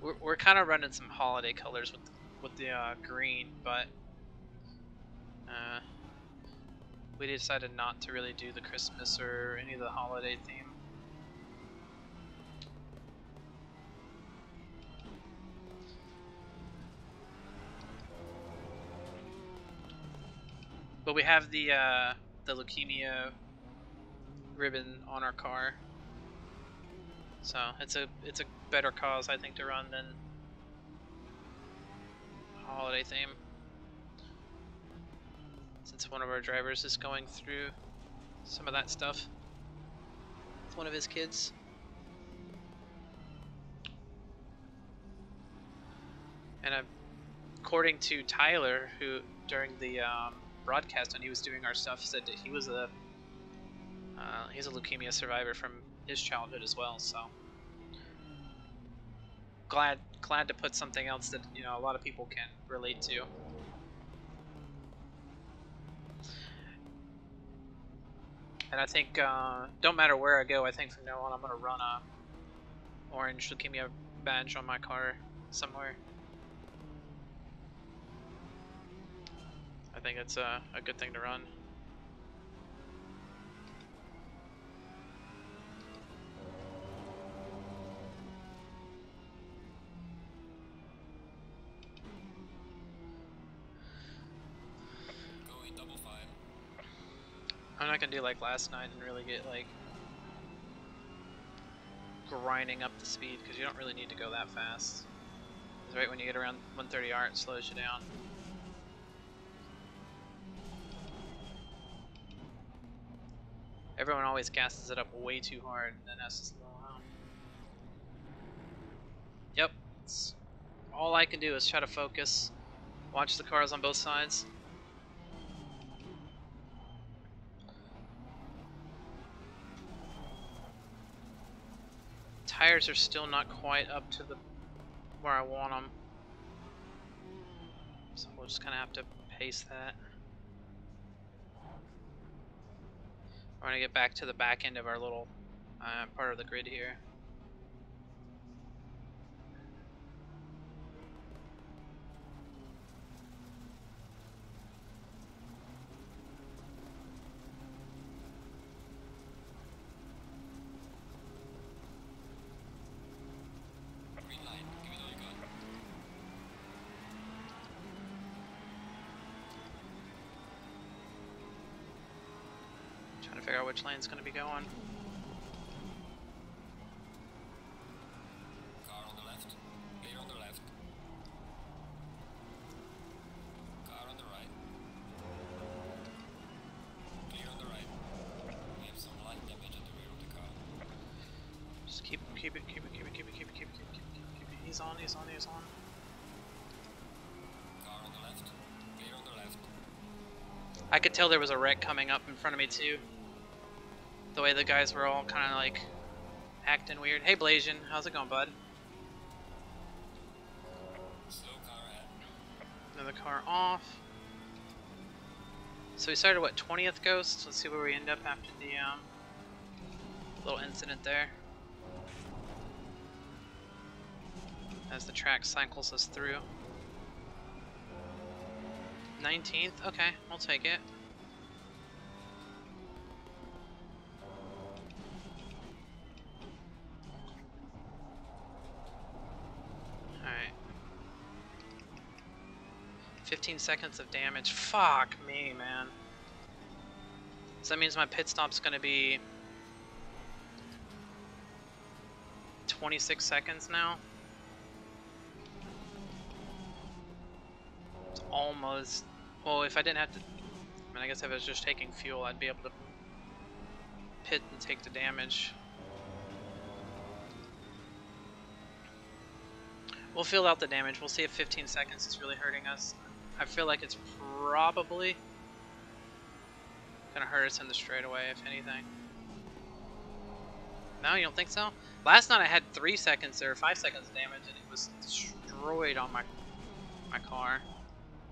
We're we're kind of running some holiday colors with with the uh, green, but uh, we decided not to really do the Christmas or any of the holiday theme. But we have the uh, the leukemia ribbon on our car, so it's a it's a better cause I think to run than holiday theme. Since one of our drivers is going through some of that stuff with one of his kids. And according to Tyler, who during the um, broadcast when he was doing our stuff said that he was a uh, he's a leukemia survivor from his childhood as well. So glad glad to put something else that you know a lot of people can relate to. And I think uh, don't matter where I go, I think from now on I'm gonna run a orange leukemia badge on my car somewhere. I think it's a, a good thing to run. do like last night and really get like grinding up the speed because you don't really need to go that fast. Because right when you get around 130R it slows you down. Everyone always gasses it up way too hard and then has to slow down. Yep. It's, all I can do is try to focus, watch the cars on both sides, Tires are still not quite up to the where I want them. So we'll just kind of have to pace that. We're gonna get back to the back end of our little uh, part of the grid here. Trying to figure out which lane's gonna be going. Car on the left. Clear on the left. Car on the right. Clear on the right. We have some light damage at the rear of the car. Just keep, keep it, keep it, keep it, keep it, keep it, keep it, keep it, keep it, keep it. He's on, he's on, he's on. Car on the left. Clear on the left. I could tell there was a wreck coming up in front of me too. Way the guys were all kind of like acting weird. Hey Blasian, how's it going, bud? Another car off. So we started what 20th Ghost. Let's see where we end up after the um, little incident there. As the track cycles us through. 19th. Okay, we'll take it. Seconds of damage. Fuck me, man. So that means my pit stop's gonna be 26 seconds now. It's almost. Well, if I didn't have to. I mean, I guess if I was just taking fuel, I'd be able to pit and take the damage. We'll feel out the damage. We'll see if 15 seconds is really hurting us. I feel like it's probably gonna hurt us in the straightaway, if anything. No, you don't think so? Last night I had three seconds or five seconds damage, and it was destroyed on my my car.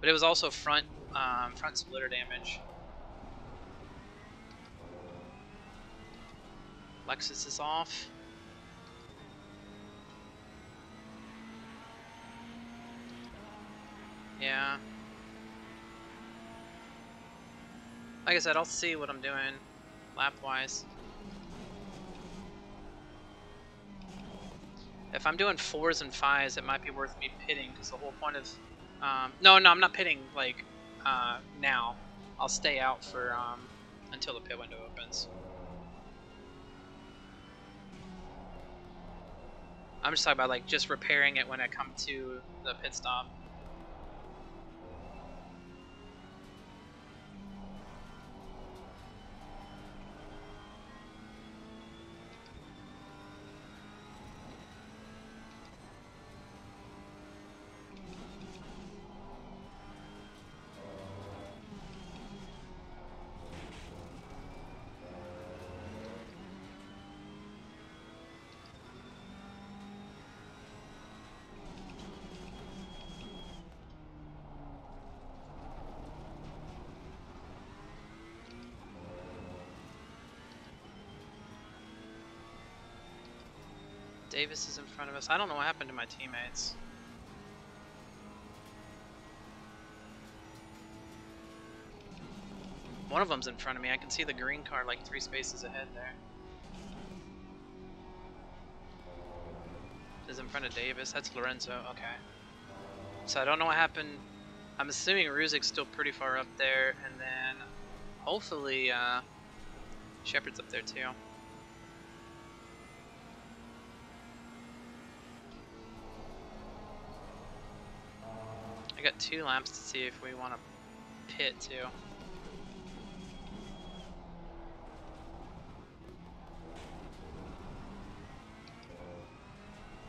But it was also front um, front splitter damage. Lexus is off. Yeah. Like I said, I'll see what I'm doing lap-wise. If I'm doing fours and fives, it might be worth me pitting, because the whole point of... Um, no, no, I'm not pitting, like, uh, now. I'll stay out for, um, until the pit window opens. I'm just talking about, like, just repairing it when I come to the pit stop. Davis is in front of us. I don't know what happened to my teammates. One of them's in front of me. I can see the green car like three spaces ahead there. Is in front of Davis. That's Lorenzo. Okay. So I don't know what happened. I'm assuming Ruzik's still pretty far up there, and then hopefully uh, Shepard's up there too. two laps to see if we want to pit too.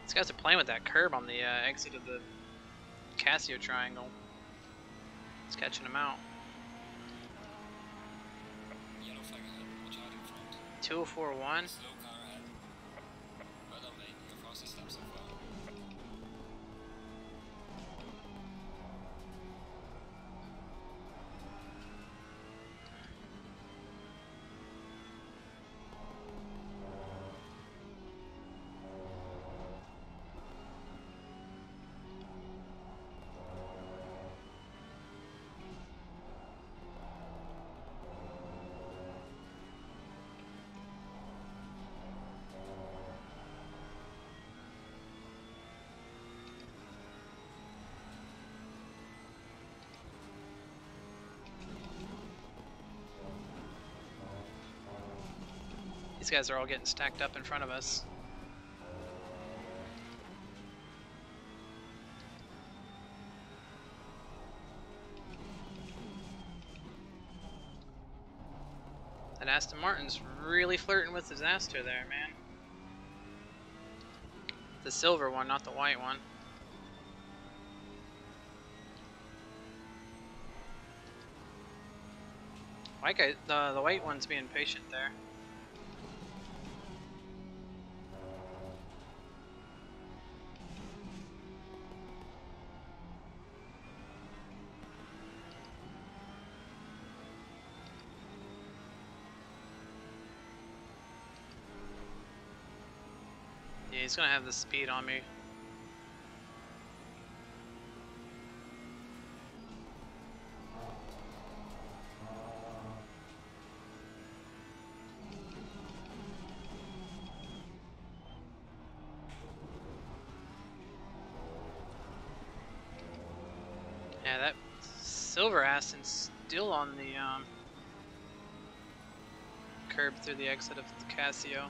These guys are playing with that curb on the uh, exit of the Casio triangle. It's catching them out. Two, oh four, one. These guys are all getting stacked up in front of us. That Aston Martin's really flirting with disaster there, man. The silver one, not the white one. White guy, the the white one's being patient there. He's gonna have the speed on me. Yeah, that silver Aston's still on the um, curb through the exit of the Casio.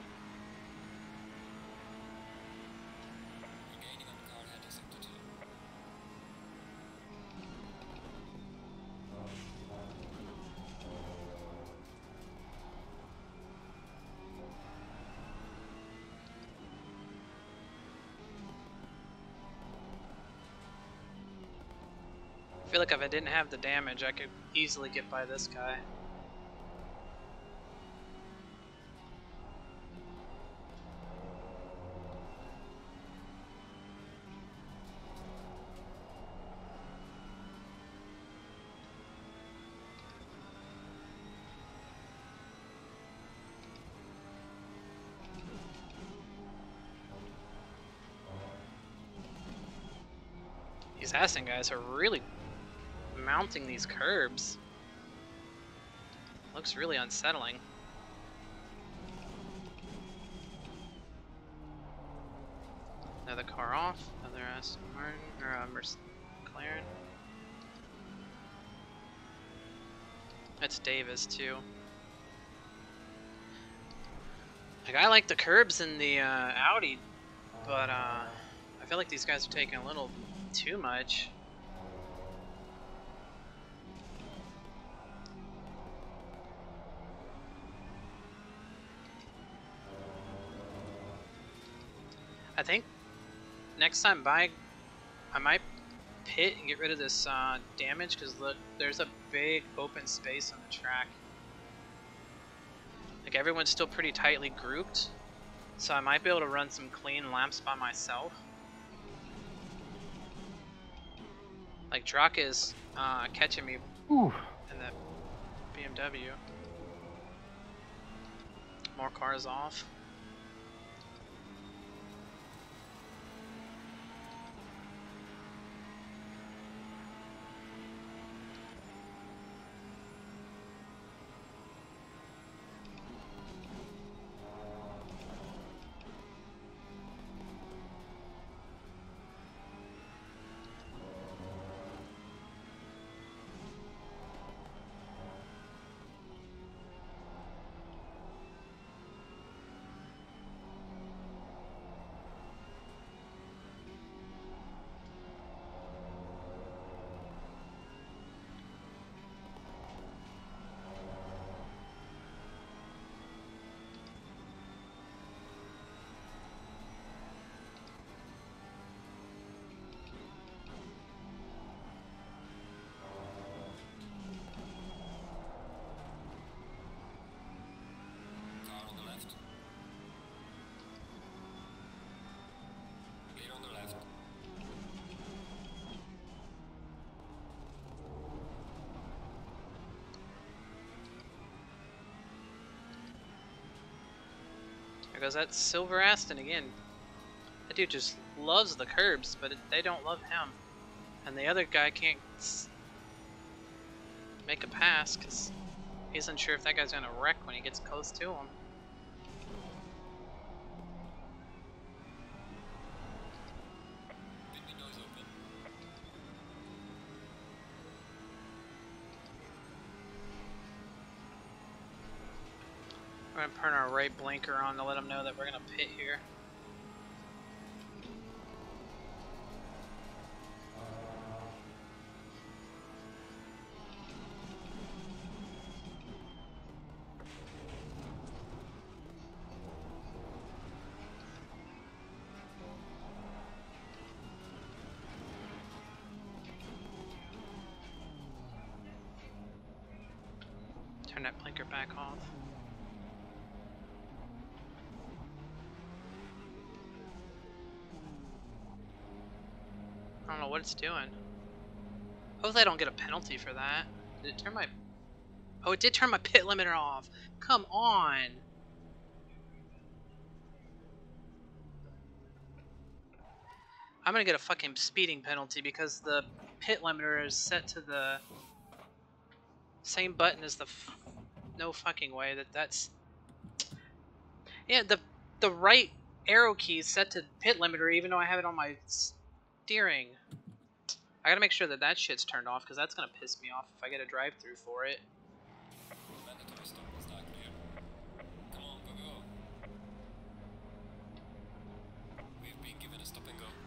I didn't have the damage, I could easily get by this guy. These Aston guys are really mounting these curbs. Looks really unsettling. Another car off, another Aston Martin, or uh, McLaren. That's Davis too. Like I like the curbs in the uh, Audi, but uh, I feel like these guys are taking a little too much. Next time by, I might pit and get rid of this uh, damage because look, there's a big open space on the track. Like everyone's still pretty tightly grouped, so I might be able to run some clean laps by myself. Like Drak is uh, catching me in that BMW. More cars off. Goes that Silver Aston again. That dude just loves the curbs, but they don't love him. And the other guy can't make a pass because he isn't sure if that guy's gonna wreck when he gets close to him. Gonna turn our right blinker on to let them know that we're gonna pit here. What it's doing. Hopefully I don't get a penalty for that. Did it turn my... Oh, it did turn my (laughs) pit limiter off. Come on. I'm gonna get a fucking speeding penalty because the pit limiter is set to the same button as the no fucking way that that's yeah the the right arrow key is set to pit limiter even though I have it on my steering I gotta make sure that that shit's turned off because that's gonna piss me off if I get a drive through for it.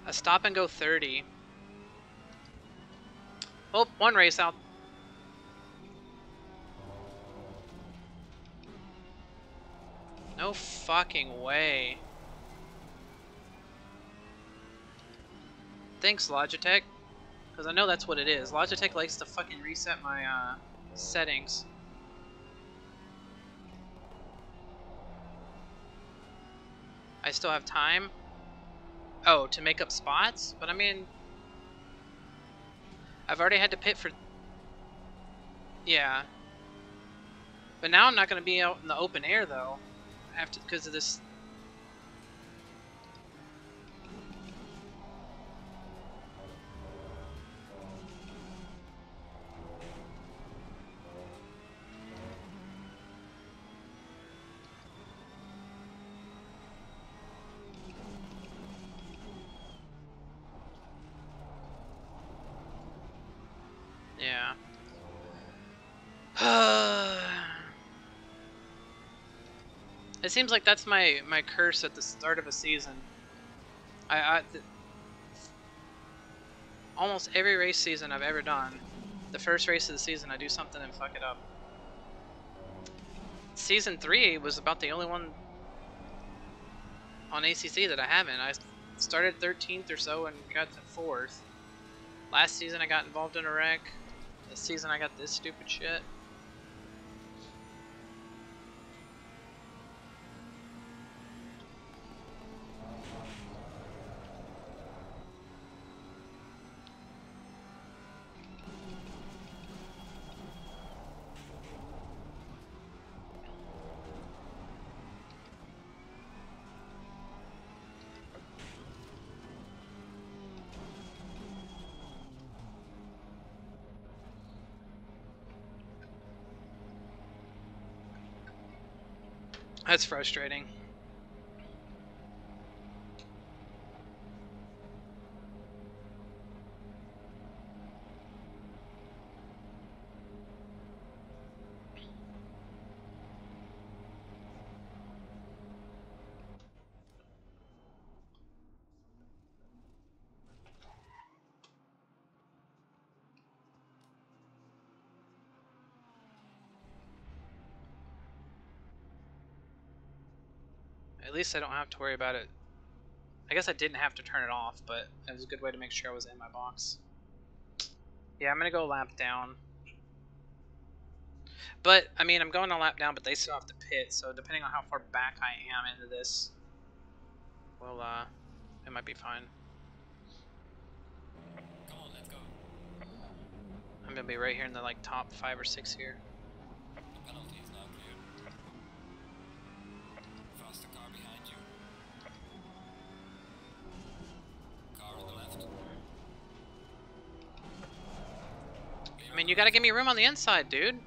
A stop and go 30 oh one race out. No fucking way. Thanks, Logitech. Because I know that's what it is. Logitech likes to fucking reset my uh, settings. I still have time. Oh, to make up spots? But I mean... I've already had to pit for... Yeah. But now I'm not going to be out in the open air, though. After Because of this it seems like that's my my curse at the start of a season. I, I almost every race season I've ever done, the first race of the season I do something and fuck it up. Season three was about the only one on ACC that I haven't. I started 13th or so and got to fourth. Last season I got involved in a wreck. This season I got this stupid shit. That's frustrating. Least I don't have to worry about it. I guess I didn't have to turn it off, but it was a good way to make sure I was in my box. Yeah, I'm gonna go lap down. But, I mean, I'm going to lap down, but they still have to pit, so depending on how far back I am into this, well, uh, it might be fine. On. I'm gonna be right here in the, like, top five or six here. I mean, you gotta give me room on the inside, dude.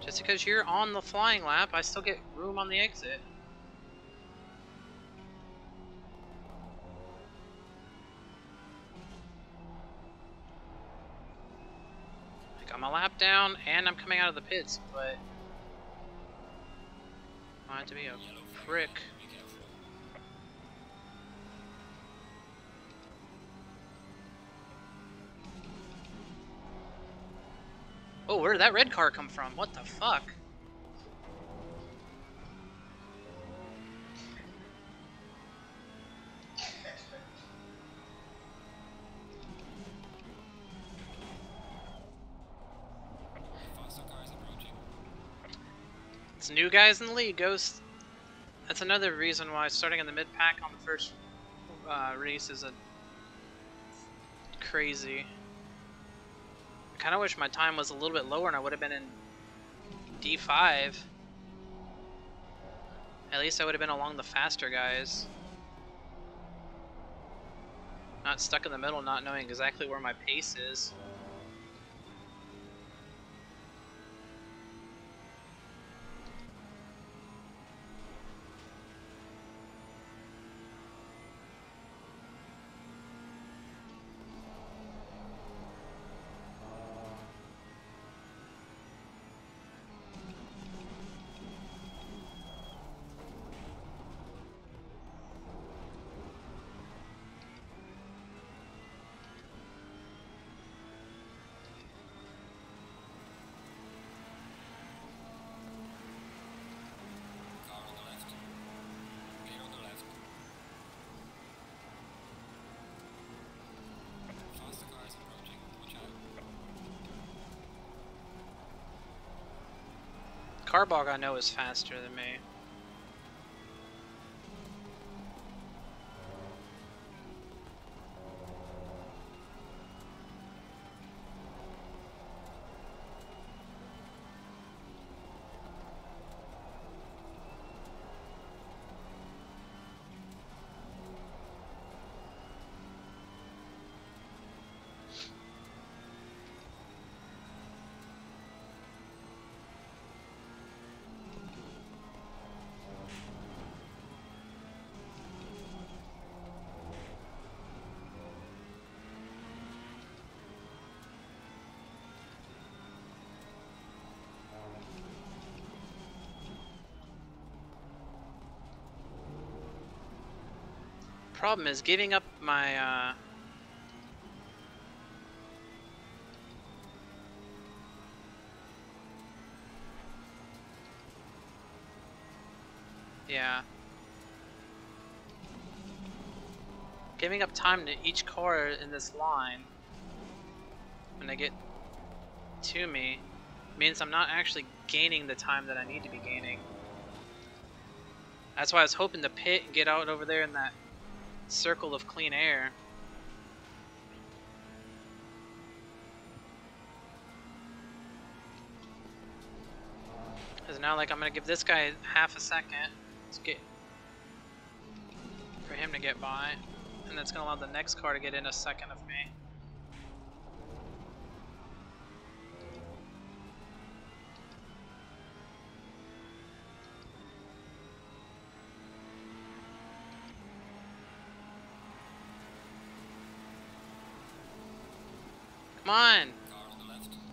Just because you're on the flying lap, I still get room on the exit. I got my lap down, and I'm coming out of the pits, but... I want to be a prick. Oh, where did that red car come from? What the fuck? It's new guys in the league, Ghost. That's another reason why starting in the mid pack on the first uh, race is a crazy. I kind of wish my time was a little bit lower and I would have been in D5. At least I would have been along the faster guys. Not stuck in the middle, not knowing exactly where my pace is. Carbog I know is faster than me. Problem is giving up my uh Yeah. Giving up time to each car in this line when they get to me means I'm not actually gaining the time that I need to be gaining. That's why I was hoping to pit and get out over there in that circle of clean air. Because now, like, I'm gonna give this guy half a second to get for him to get by, and that's gonna allow the next car to get in a second of me. Come on!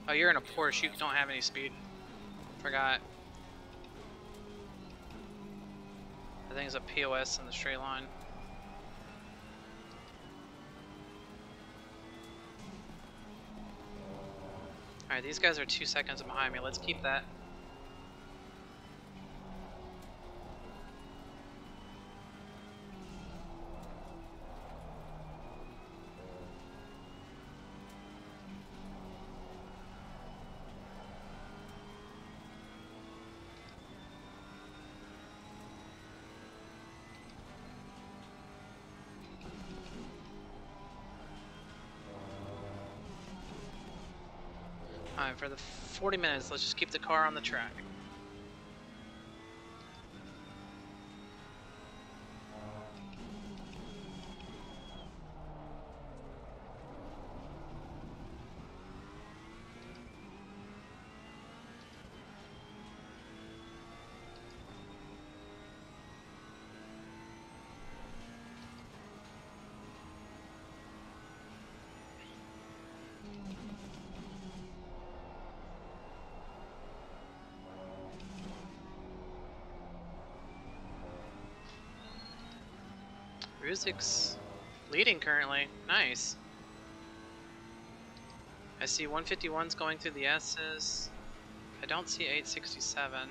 Oh, you're in a Porsche. You don't have any speed. Forgot. I think it's a POS in the straight line. Alright, these guys are two seconds behind me. Let's keep that. For the 40 minutes, let's just keep the car on the track. Ruzik's leading currently. Nice. I see 151's going through the S's. I don't see 867.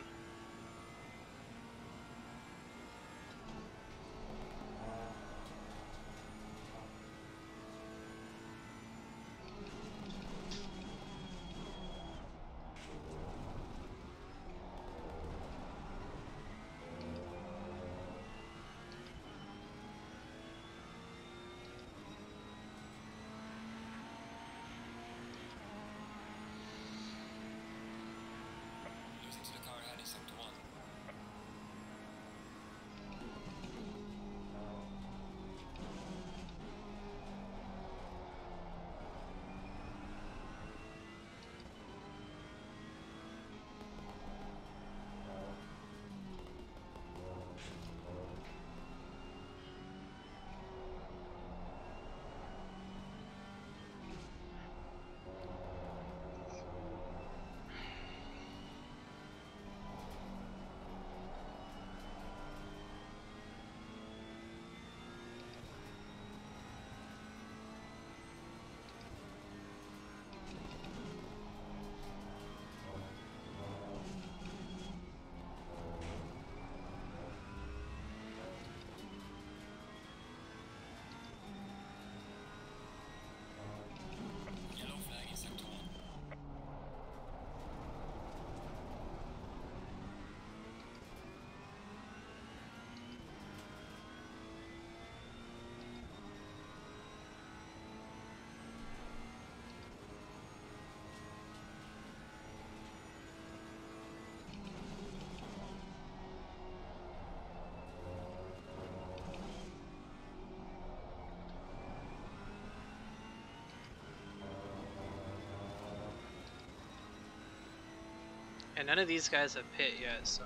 And none of these guys have pit yet, so.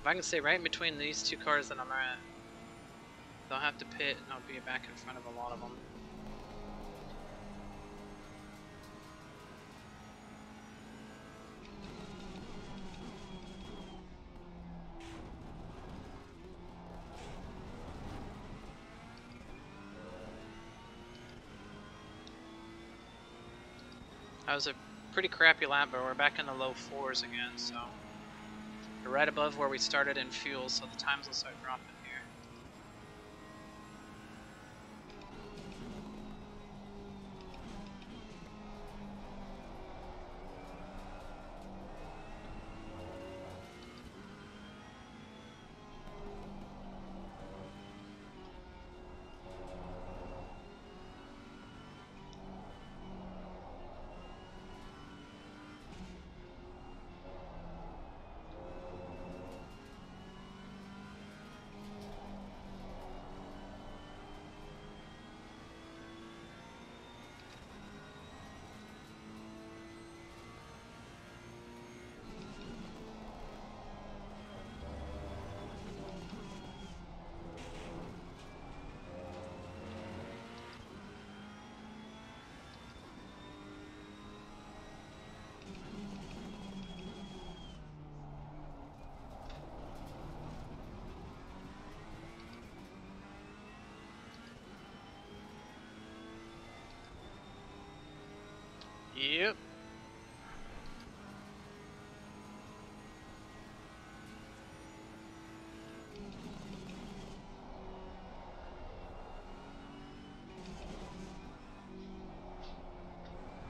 If I can stay right in between these two cars that I'm at, they'll have to pit and I'll be back in front of a lot of them. Pretty crappy lap, but we're back in the low fours again, so. We're right above where we started in fuel, so the times will start dropping Yep.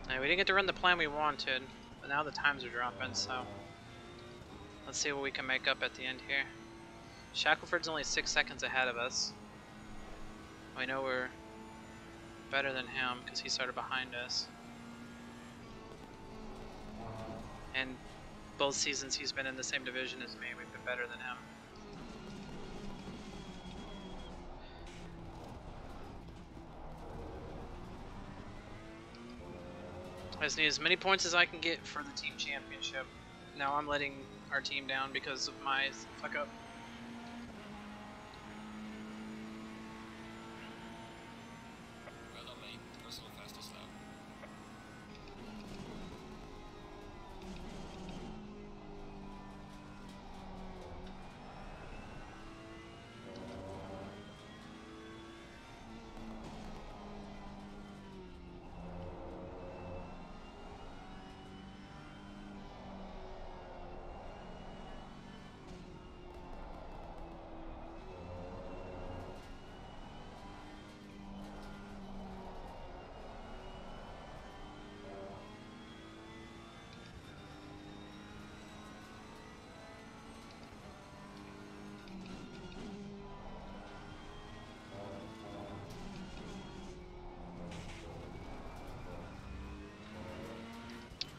Hey, we didn't get to run the plan we wanted, but now the times are dropping, so let's see what we can make up at the end here. Shackleford's only six seconds ahead of us. We know we're better than him because he started behind us. And both seasons he's been in the same division as me, we've been better than him. I just need as many points as I can get for the team championship. Now I'm letting our team down because of my fuck up.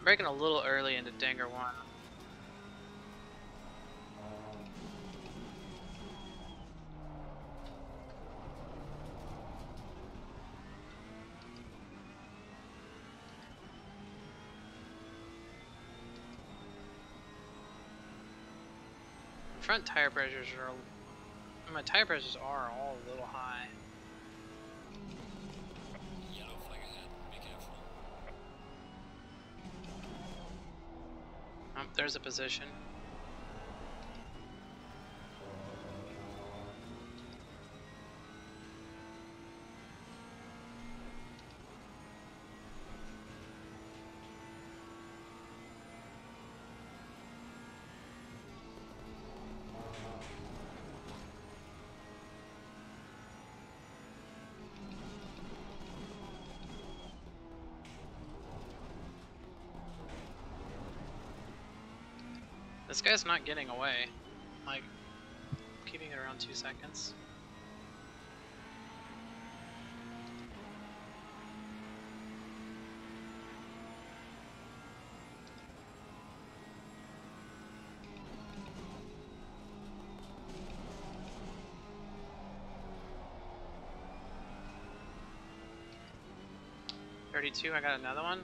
Breaking a little early into Degner 1. Front tire pressures are, my tire pressures are all a little high. There's a position. This guy's not getting away. Like, keeping it around two seconds. Thirty-two. I got another one.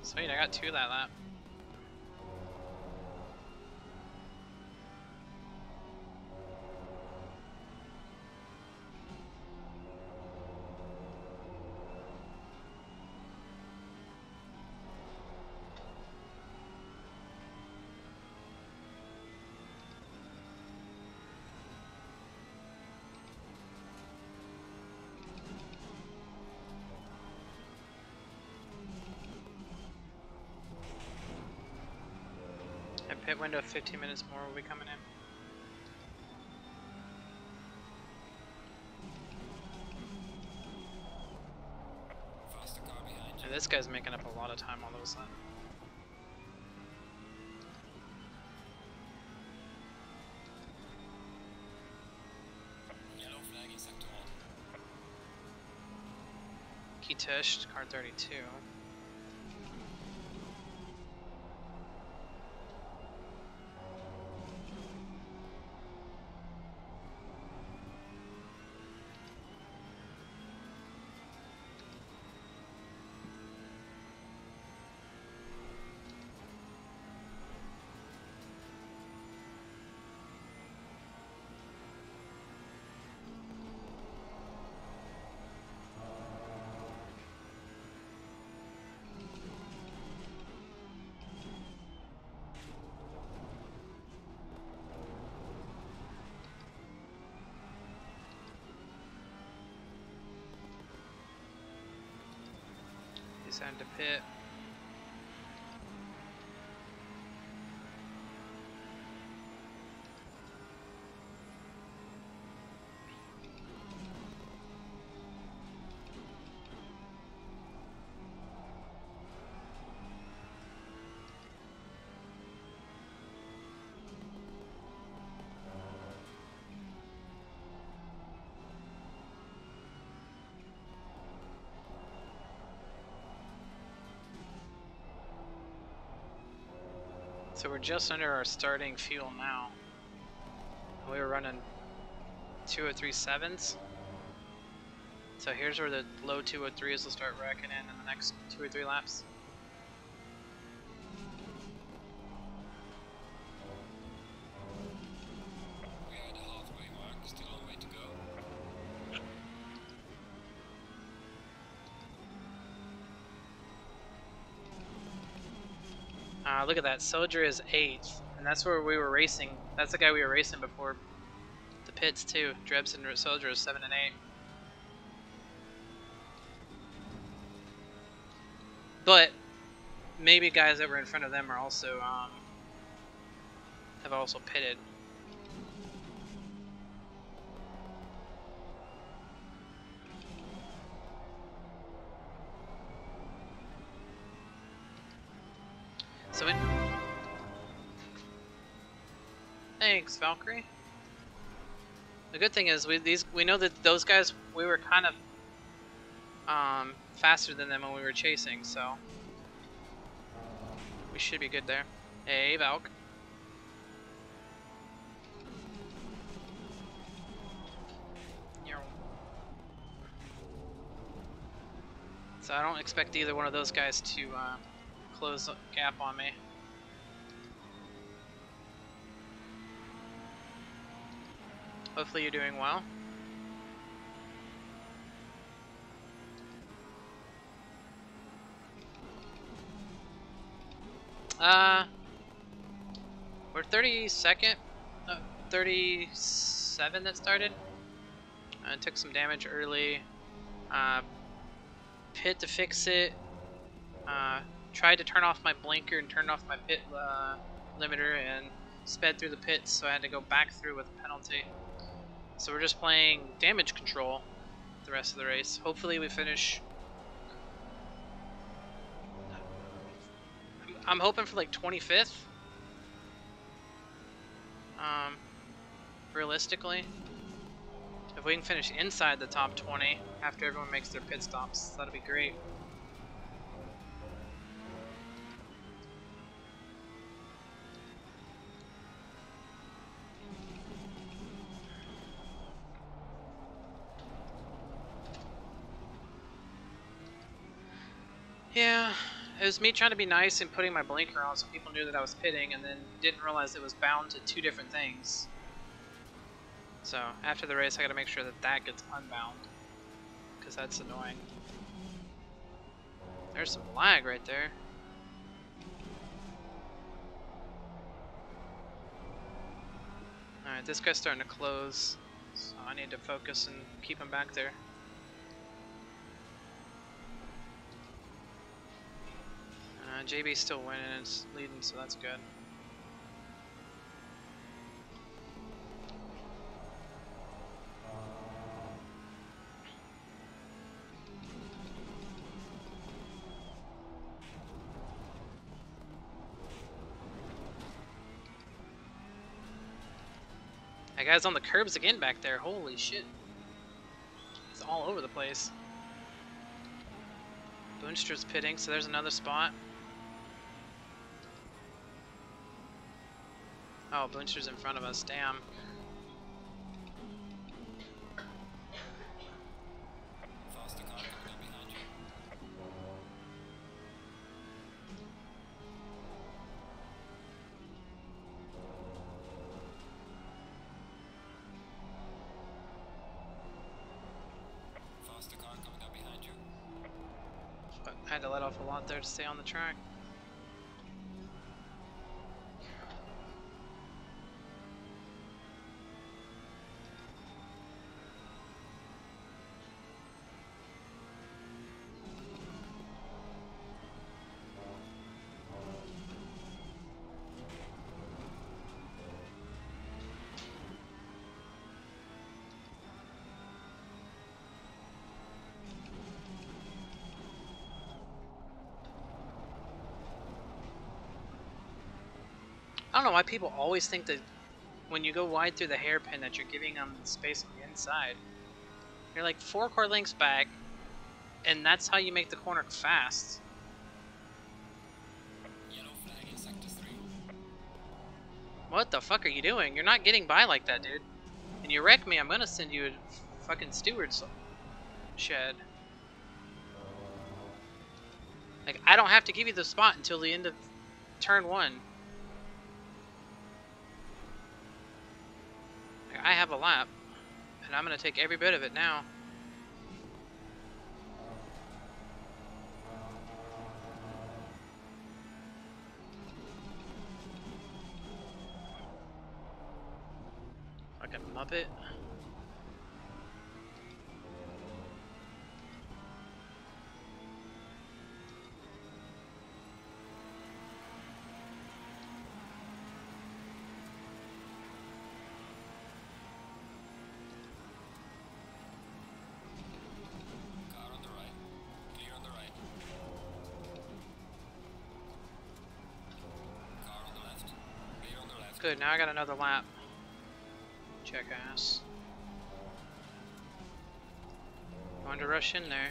Sweet, I got two that lap. Pit window 15 minutes more will be coming in. And this guy's making up a lot of time all of a sudden. Car 32. Heading to pit. So we're just under our starting fuel now. We were running two or three sevens. So here's where the low 203s will start racking in in the next two or three laps. We are at the halfway mark. Still a long way to go. Uh, look at that. Soldier is eighth, and that's where we were racing. That's the guy we were racing before the pits too. Drebs and Soldier is seven and eight. But maybe guys that were in front of them are also um, have also pitted. Thanks, Valkyrie. The good thing is we these we know that those guys we were kind of um faster than them when we were chasing, so We should be good there. Hey, Valk. So I don't expect either one of those guys to uh, close gap on me. Hopefully you're doing well. Uh, we're 32nd, uh, 37 that started. I took some damage early. Uh, pit to fix it. Uh, tried to turn off my blinker and turned off my pit uh, limiter and sped through the pits, so I had to go back through with a penalty. So we're just playing damage control the rest of the race. Hopefully we finish. I'm hoping for like 25th. Um, realistically, if we can finish inside the top 20 after everyone makes their pit stops, that'll be great. Yeah, it was me trying to be nice and putting my blinker on so people knew that I was pitting and then didn't realize it was bound to two different things. So after the race I gotta make sure that that gets unbound because that's annoying. There's some lag right there. Alright, this guy's starting to close, so I need to focus and keep him back there. Uh, JB's still winning, it's leading, so that's good. That guy's on the curbs again back there. Holy shit. He's all over the place. Boonster's pitting, so there's another spot. Oh, Boonster's in front of us. Damn. Faster car coming up behind you. Faster car coming up behind you. I had to let off a lot there to stay on the track. I don't know why people always think that when you go wide through the hairpin that you're giving them space on the inside. You're like four car lengths back, and that's how you make the corner fast. Yellow flag in sector 3. What the fuck are you doing? You're not getting by like that, dude. And you wreck me, I'm gonna send you a fucking steward's shed. Like, I don't have to give you the spot until the end of turn one. Like, I have a lap, and I'm gonna take every bit of it now. Fucking Muppet. Good, now I got another lap. Check ass. Going to rush in there.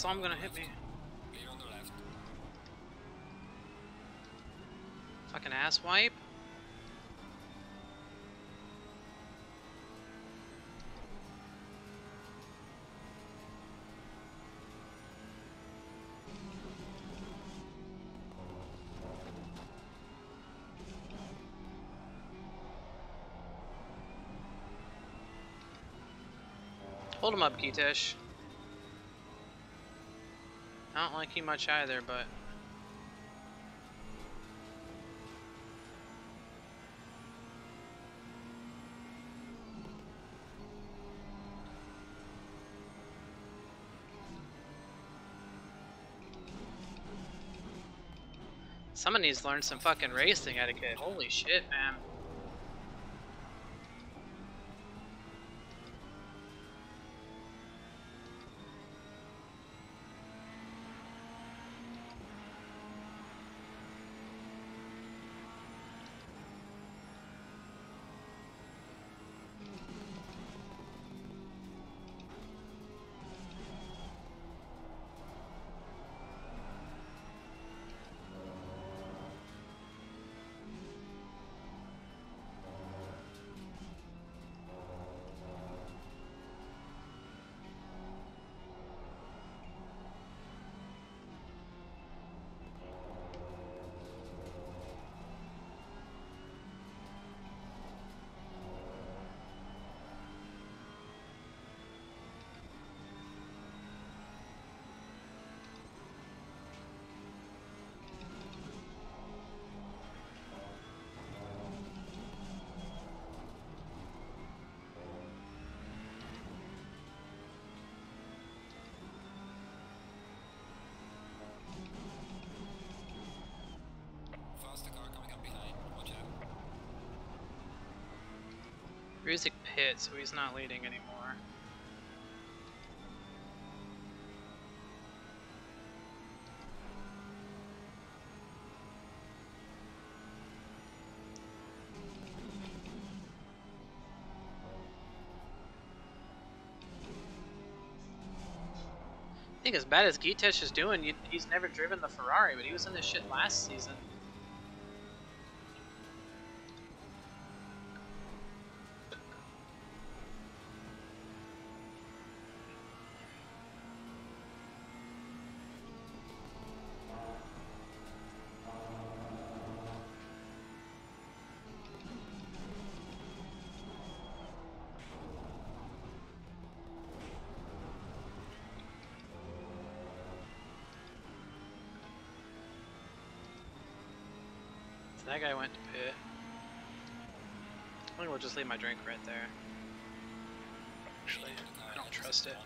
Yep, so I'm gonna hit me. Fucking ass wipe. Hold him up, Kitesh. I don't like you much either, but someone needs to learn some fucking racing etiquette. Holy shit, man. Ruzik pit, so he's not leading anymore. I think as bad as Gitesh is doing, he's never driven the Ferrari, but he was in this shit last season. That went to pit. I think we'll just leave my drink right there. Actually, I don't trust it.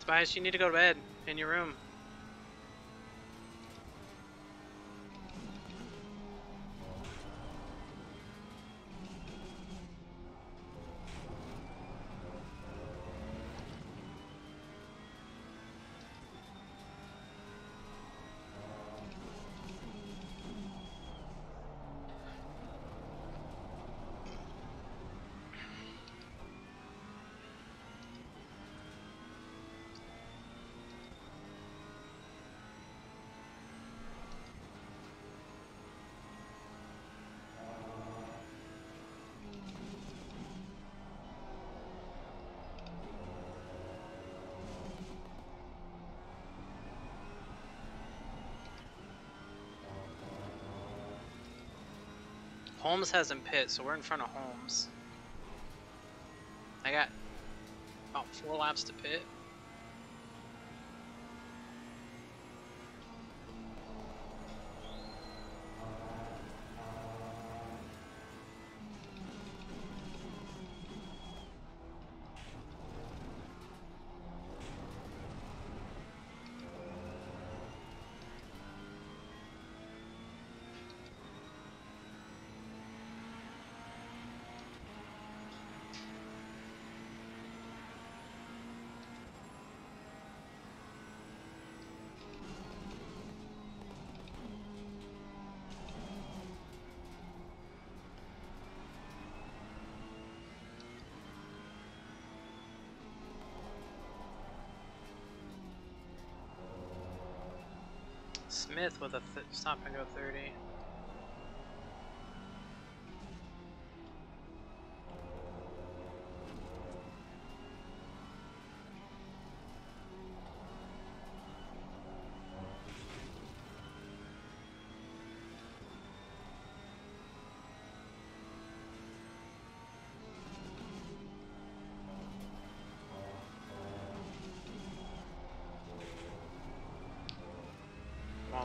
Tobias, you need to go to bed in your room. Holmes hasn't pit, so we're in front of Holmes. I got about four laps to pit. Myth with a th- stop and go 30.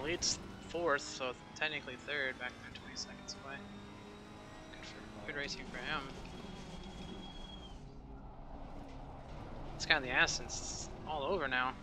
Leads fourth, so technically third, back there 20 seconds away. Good, for, good racing for him. This guy in the Aston's all over now.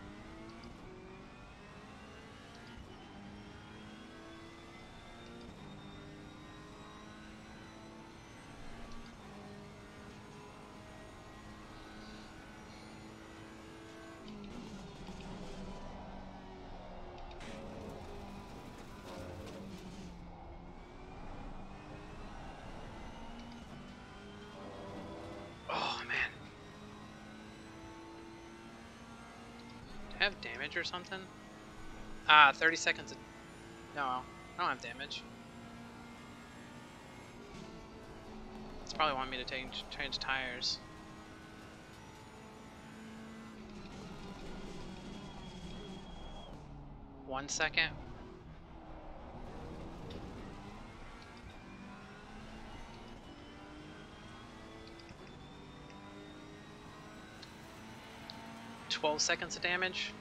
Have damage or something? Ah, 30 seconds. Of... No, I don't have damage. It's probably wanting me to change, change tires. One second. Twelve seconds of damage.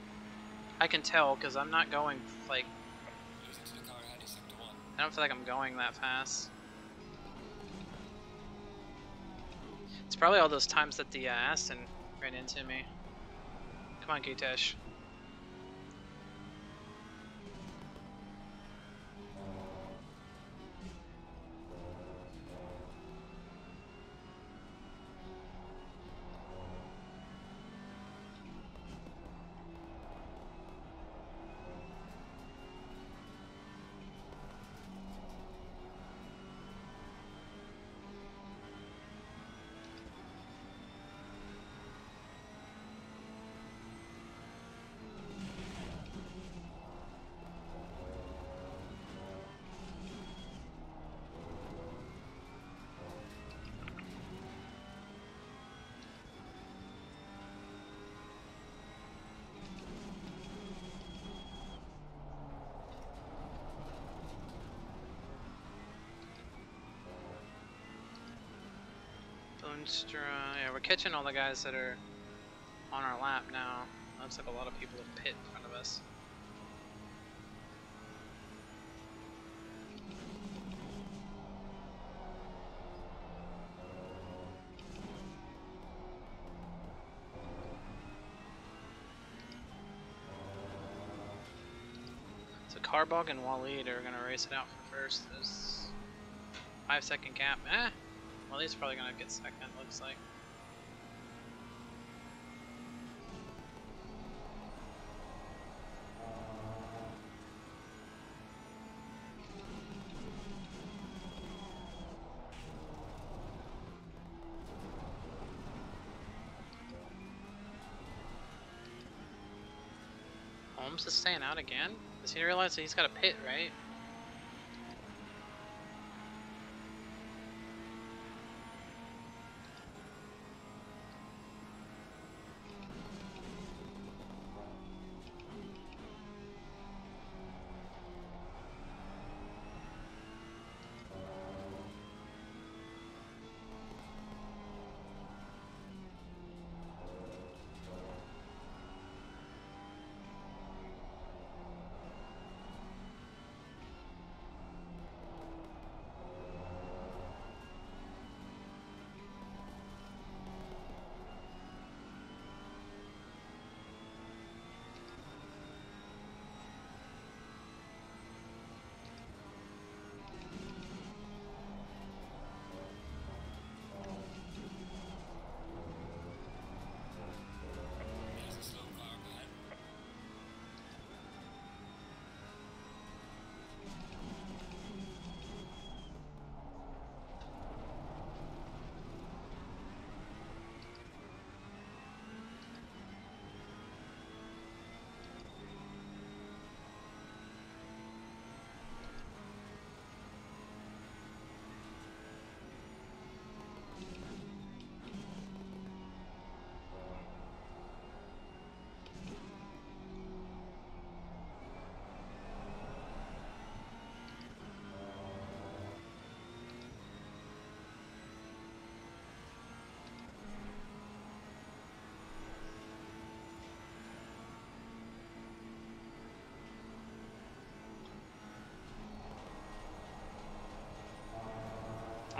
I can tell because I'm not going like. I don't feel like I'm going that fast. It's probably all those times that the uh, Aston ran into me. Come on, Gitesh. Yeah, we're catching all the guys that are on our lap now. Looks like a lot of people have pit in front of us. So Carbog and Waleed are gonna race it out for first. There's five second gap. Eh. Waleed's probably gonna get second. Looks like. Holmes is staying out again? Does he realize that he's got a pit, right?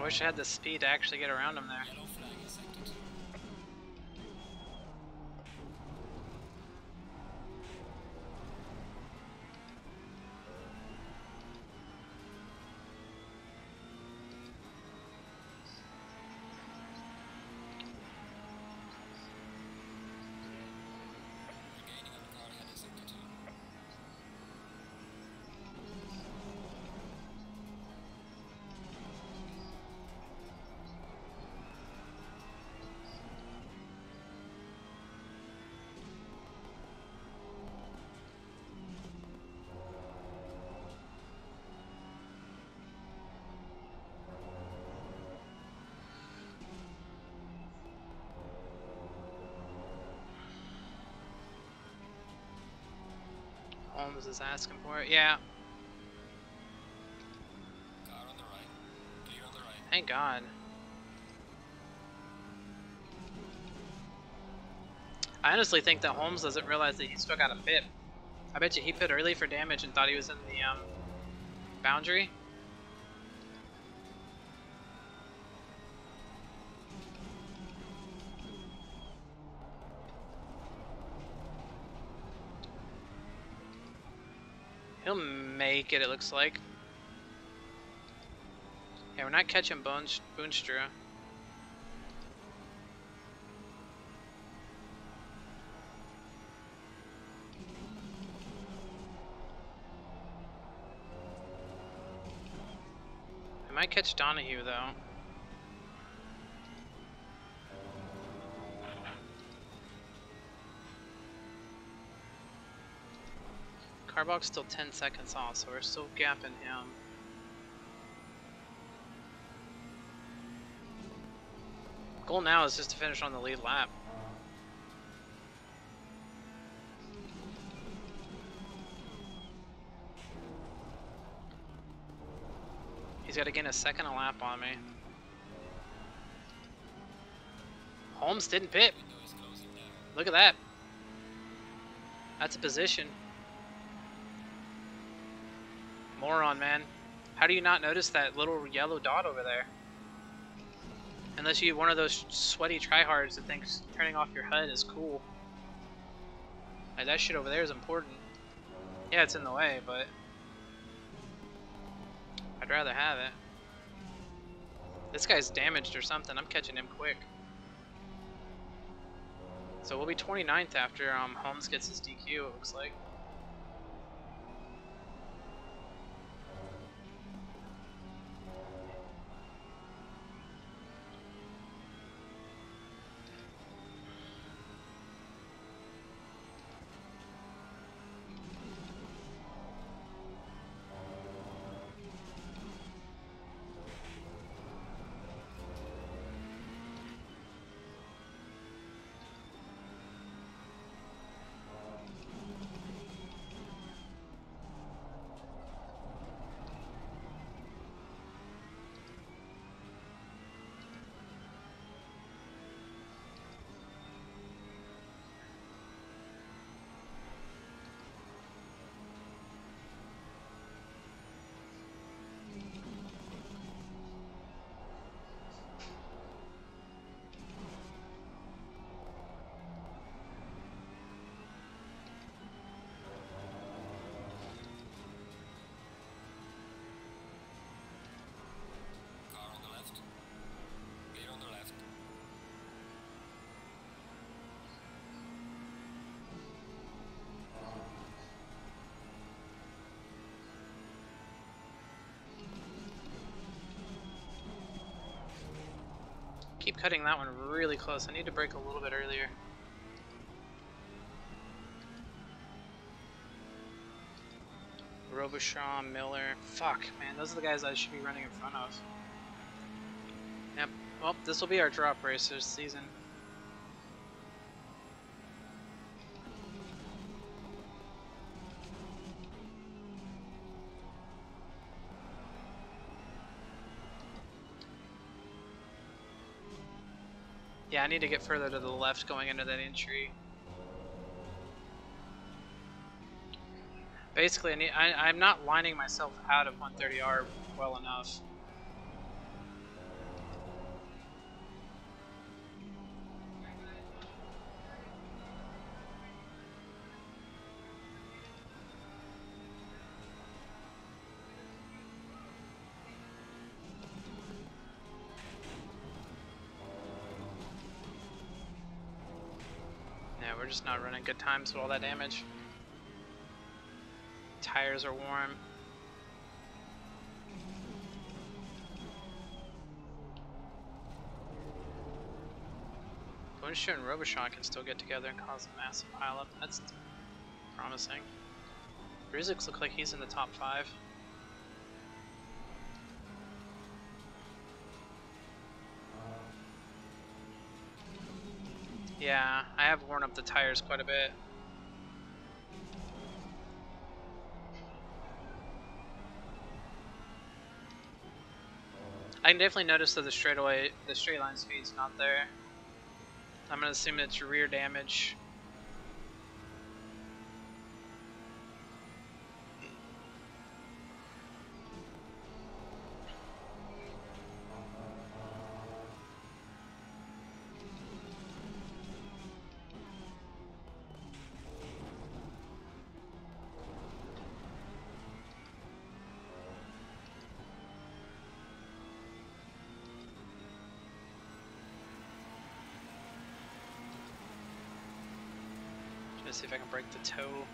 I wish I had the speed to actually get around him there. Is asking for it. Yeah. On the right. Clear on the right. Thank God. I honestly think that Holmes doesn't realize that he's still got a pit. I bet you he pit early for damage and thought he was in the um, boundary. He'll make it, it looks like. Yeah, we're not catching Bones Boonstra. I might catch Donahue though. Carbog's still 10 seconds off, so we're still gapping him. Goal now is just to finish on the lead lap. He's got to gain a second a lap on me. Holmes didn't pit. Look at that. That's a position. Moron, man. How do you not notice that little yellow dot over there? Unless you're one of those sweaty tryhards that thinks turning off your HUD is cool. Like, that shit over there is important. Yeah, it's in the way, but I'd rather have it. This guy's damaged or something. I'm catching him quick. So we'll be 29th after um, Holmes gets his DQ, it looks like. Keep cutting that one really close. I need to brake a little bit earlier. Robichaud, Miller. Fuck, man. Those are the guys I should be running in front of. Yep. Well, this will be our drop race this season. I need to get further to the left going into that entry. Basically, I need, I, I'm not lining myself out of 130R well enough. Not running good times with all that damage. Tires are warm. Boonstra and Robichaud can still get together and cause a massive pileup. That's promising. Ruzix looks like he's in the top five. Yeah, I have worn up the tires quite a bit. I can definitely notice that the straightaway, the straight line speed's not there. I'm gonna assume it's rear damage. Break the toe.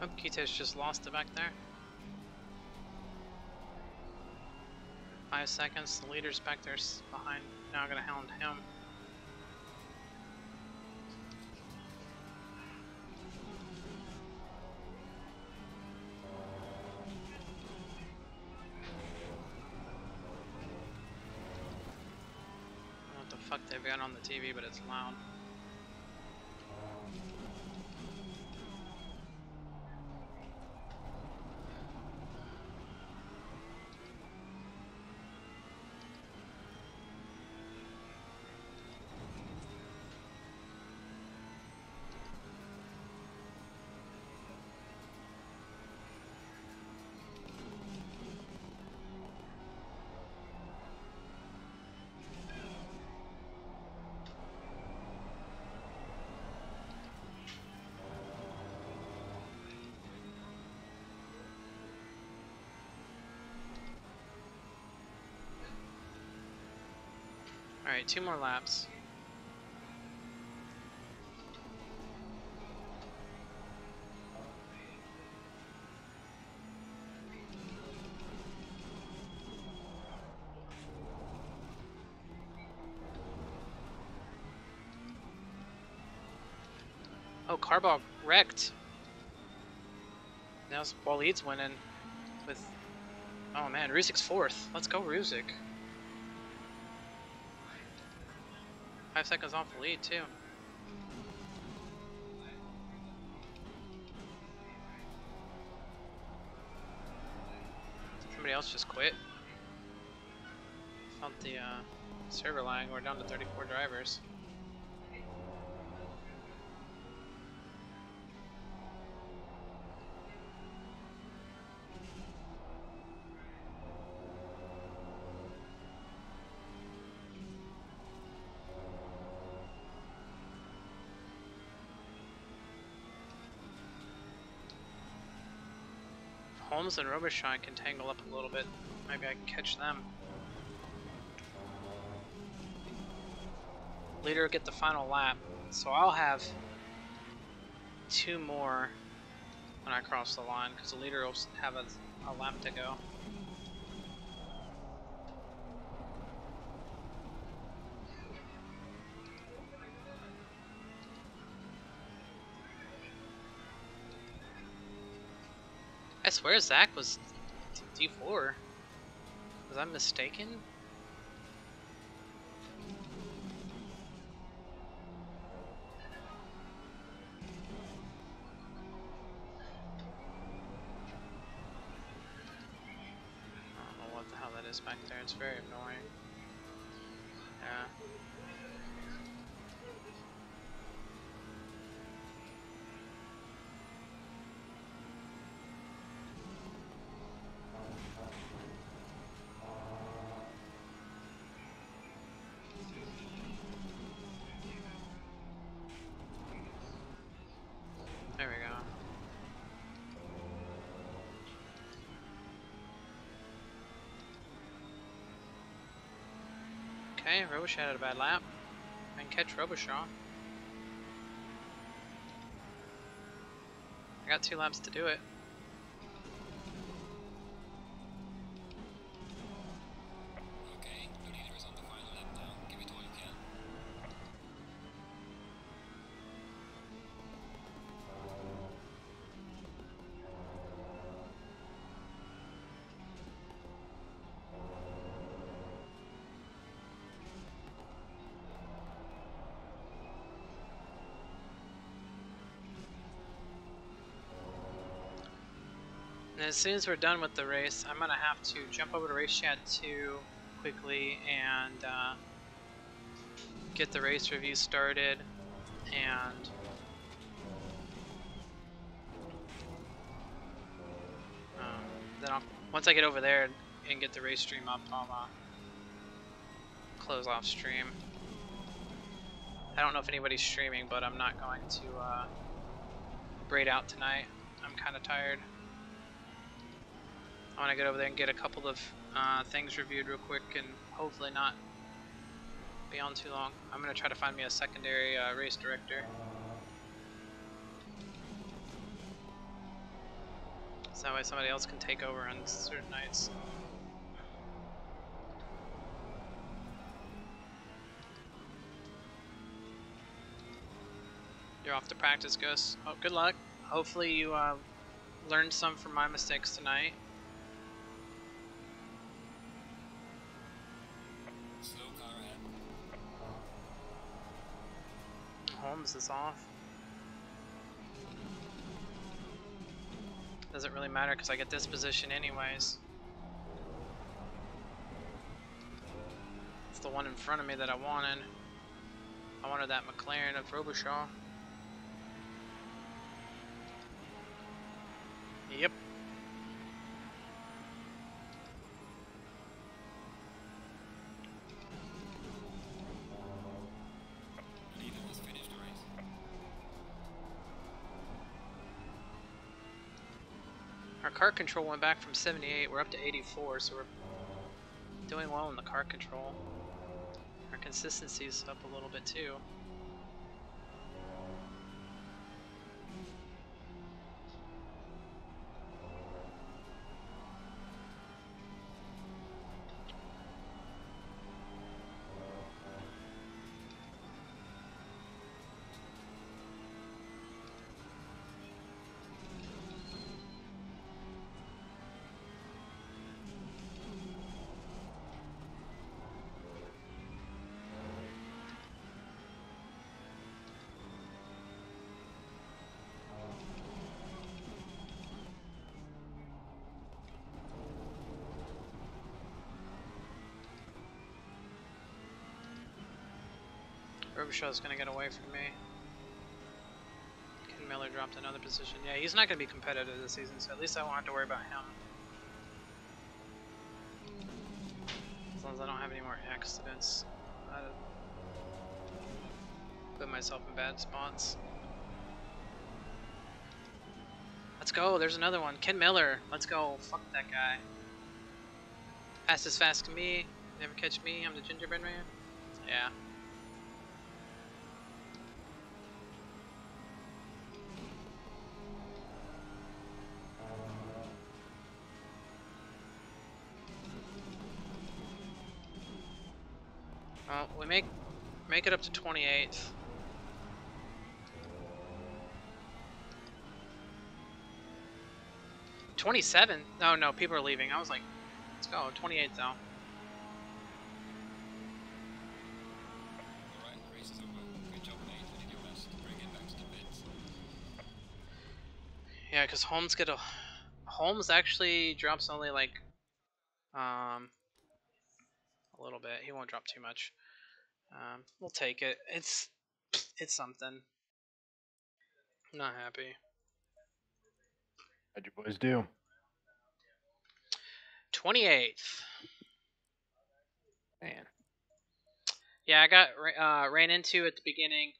Oh, Kito's just lost it back there. Five seconds, the leader's back there behind. Now I'm gonna hound him. What the fuck they've got on the TV, but it's loud. Alright, two more laps. Oh, Carbog wrecked. Now Waleed's winning with. Oh man, Ruzik's fourth. Let's go, Ruzik. Five seconds off the lead, too. Somebody else just quit. Felt the uh, server lag. We're down to 34 drivers. Holmes and Robichaud can tangle up a little bit. Maybe I can catch them. Leader get the final lap, so I'll have two more when I cross the line because the leader will have a, a lap to go. Swear Zach was D- D4. Was I mistaken? Okay, Robichaud had a bad lap. And catch Robichaud. I got two laps to do it. As soon as we're done with the race, I'm gonna have to jump over to Race Chat 2 quickly and uh, get the race review started. And um, then I'll, once I get over there and get the race stream up, I'll uh, close off stream. I don't know if anybody's streaming, but I'm not going to uh, braid out tonight. I'm kind of tired. I want to get over there and get a couple of uh, things reviewed real quick and hopefully not be on too long. I'm going to try to find me a secondary uh, race director. So that way somebody else can take over on certain nights. You're off to practice, Gus. Oh, good luck. Hopefully you uh, learned some from my mistakes tonight. Holmes is off. Doesn't really matter because I get this position anyways. It's the one in front of me that I wanted. I wanted that McLaren of Robichaud. Car control went back from 78, we're up to 84, so we're doing well in the car control. Our consistency's up a little bit too. Robichaud's gonna get away from me. Ken Miller dropped another position. Yeah, he's not gonna be competitive this season, so at least I won't have to worry about him. As long as I don't have any more accidents. Put myself in bad spots. Let's go, there's another one. Ken Miller, let's go. Fuck that guy. Fastest fast can me. Never catch me, I'm the gingerbread man. Yeah. Make it up to 28th. Twenty-seven? No, no, people are leaving. I was like, let's go. Twenty-eight though. Yeah, because Holmes get a Holmes actually drops only like um a little bit. He won't drop too much. Um, we'll take it. It's it's something. I'm not happy. How'd you boys do? 28th. Man. Yeah, I got uh, ran into at the beginning.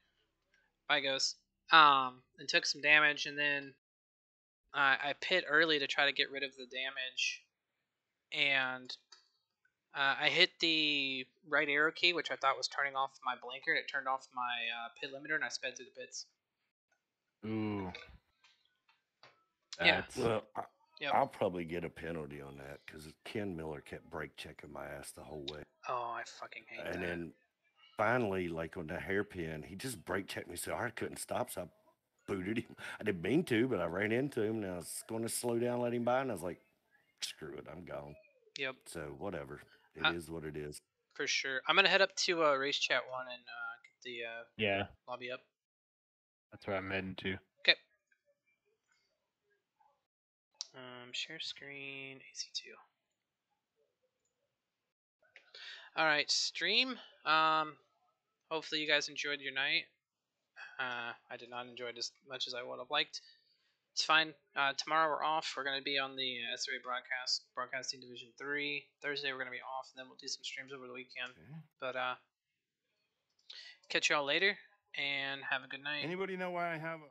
by Ghost. Um, and took some damage, and then I I pit early to try to get rid of the damage, and Uh, I hit the right arrow key, which I thought was turning off my blinker, and it turned off my uh, pit limiter, and I sped through the pits. Ooh. Yeah. That's- Well, I, Yep. I'll probably get a penalty on that because Ken Miller kept brake checking my ass the whole way. Oh, I fucking hate And that. then finally, like on the hairpin, he just brake checked me so I couldn't stop. So I booted him. I didn't mean to, but I ran into him and I was going to slow down, let him by. And I was like, screw it, I'm gone. Yep. So whatever. It is Uh, what it is. For sure. I'm gonna head up to uh, race chat one and uh, get the uh, Yeah, lobby up. that's where I'm heading to. Okay. Um, share screen, AC2. All right, stream. Um, hopefully you guys enjoyed your night. Uh, I did not enjoy it as much as I would have liked. It's fine. Uh, tomorrow we're off. We're gonna be on the uh, SRA broadcast, broadcasting division three. Thursday we're gonna be off, and then we'll do some streams over the weekend. But uh, catch y'all later, and have a good night. Anybody know why I have a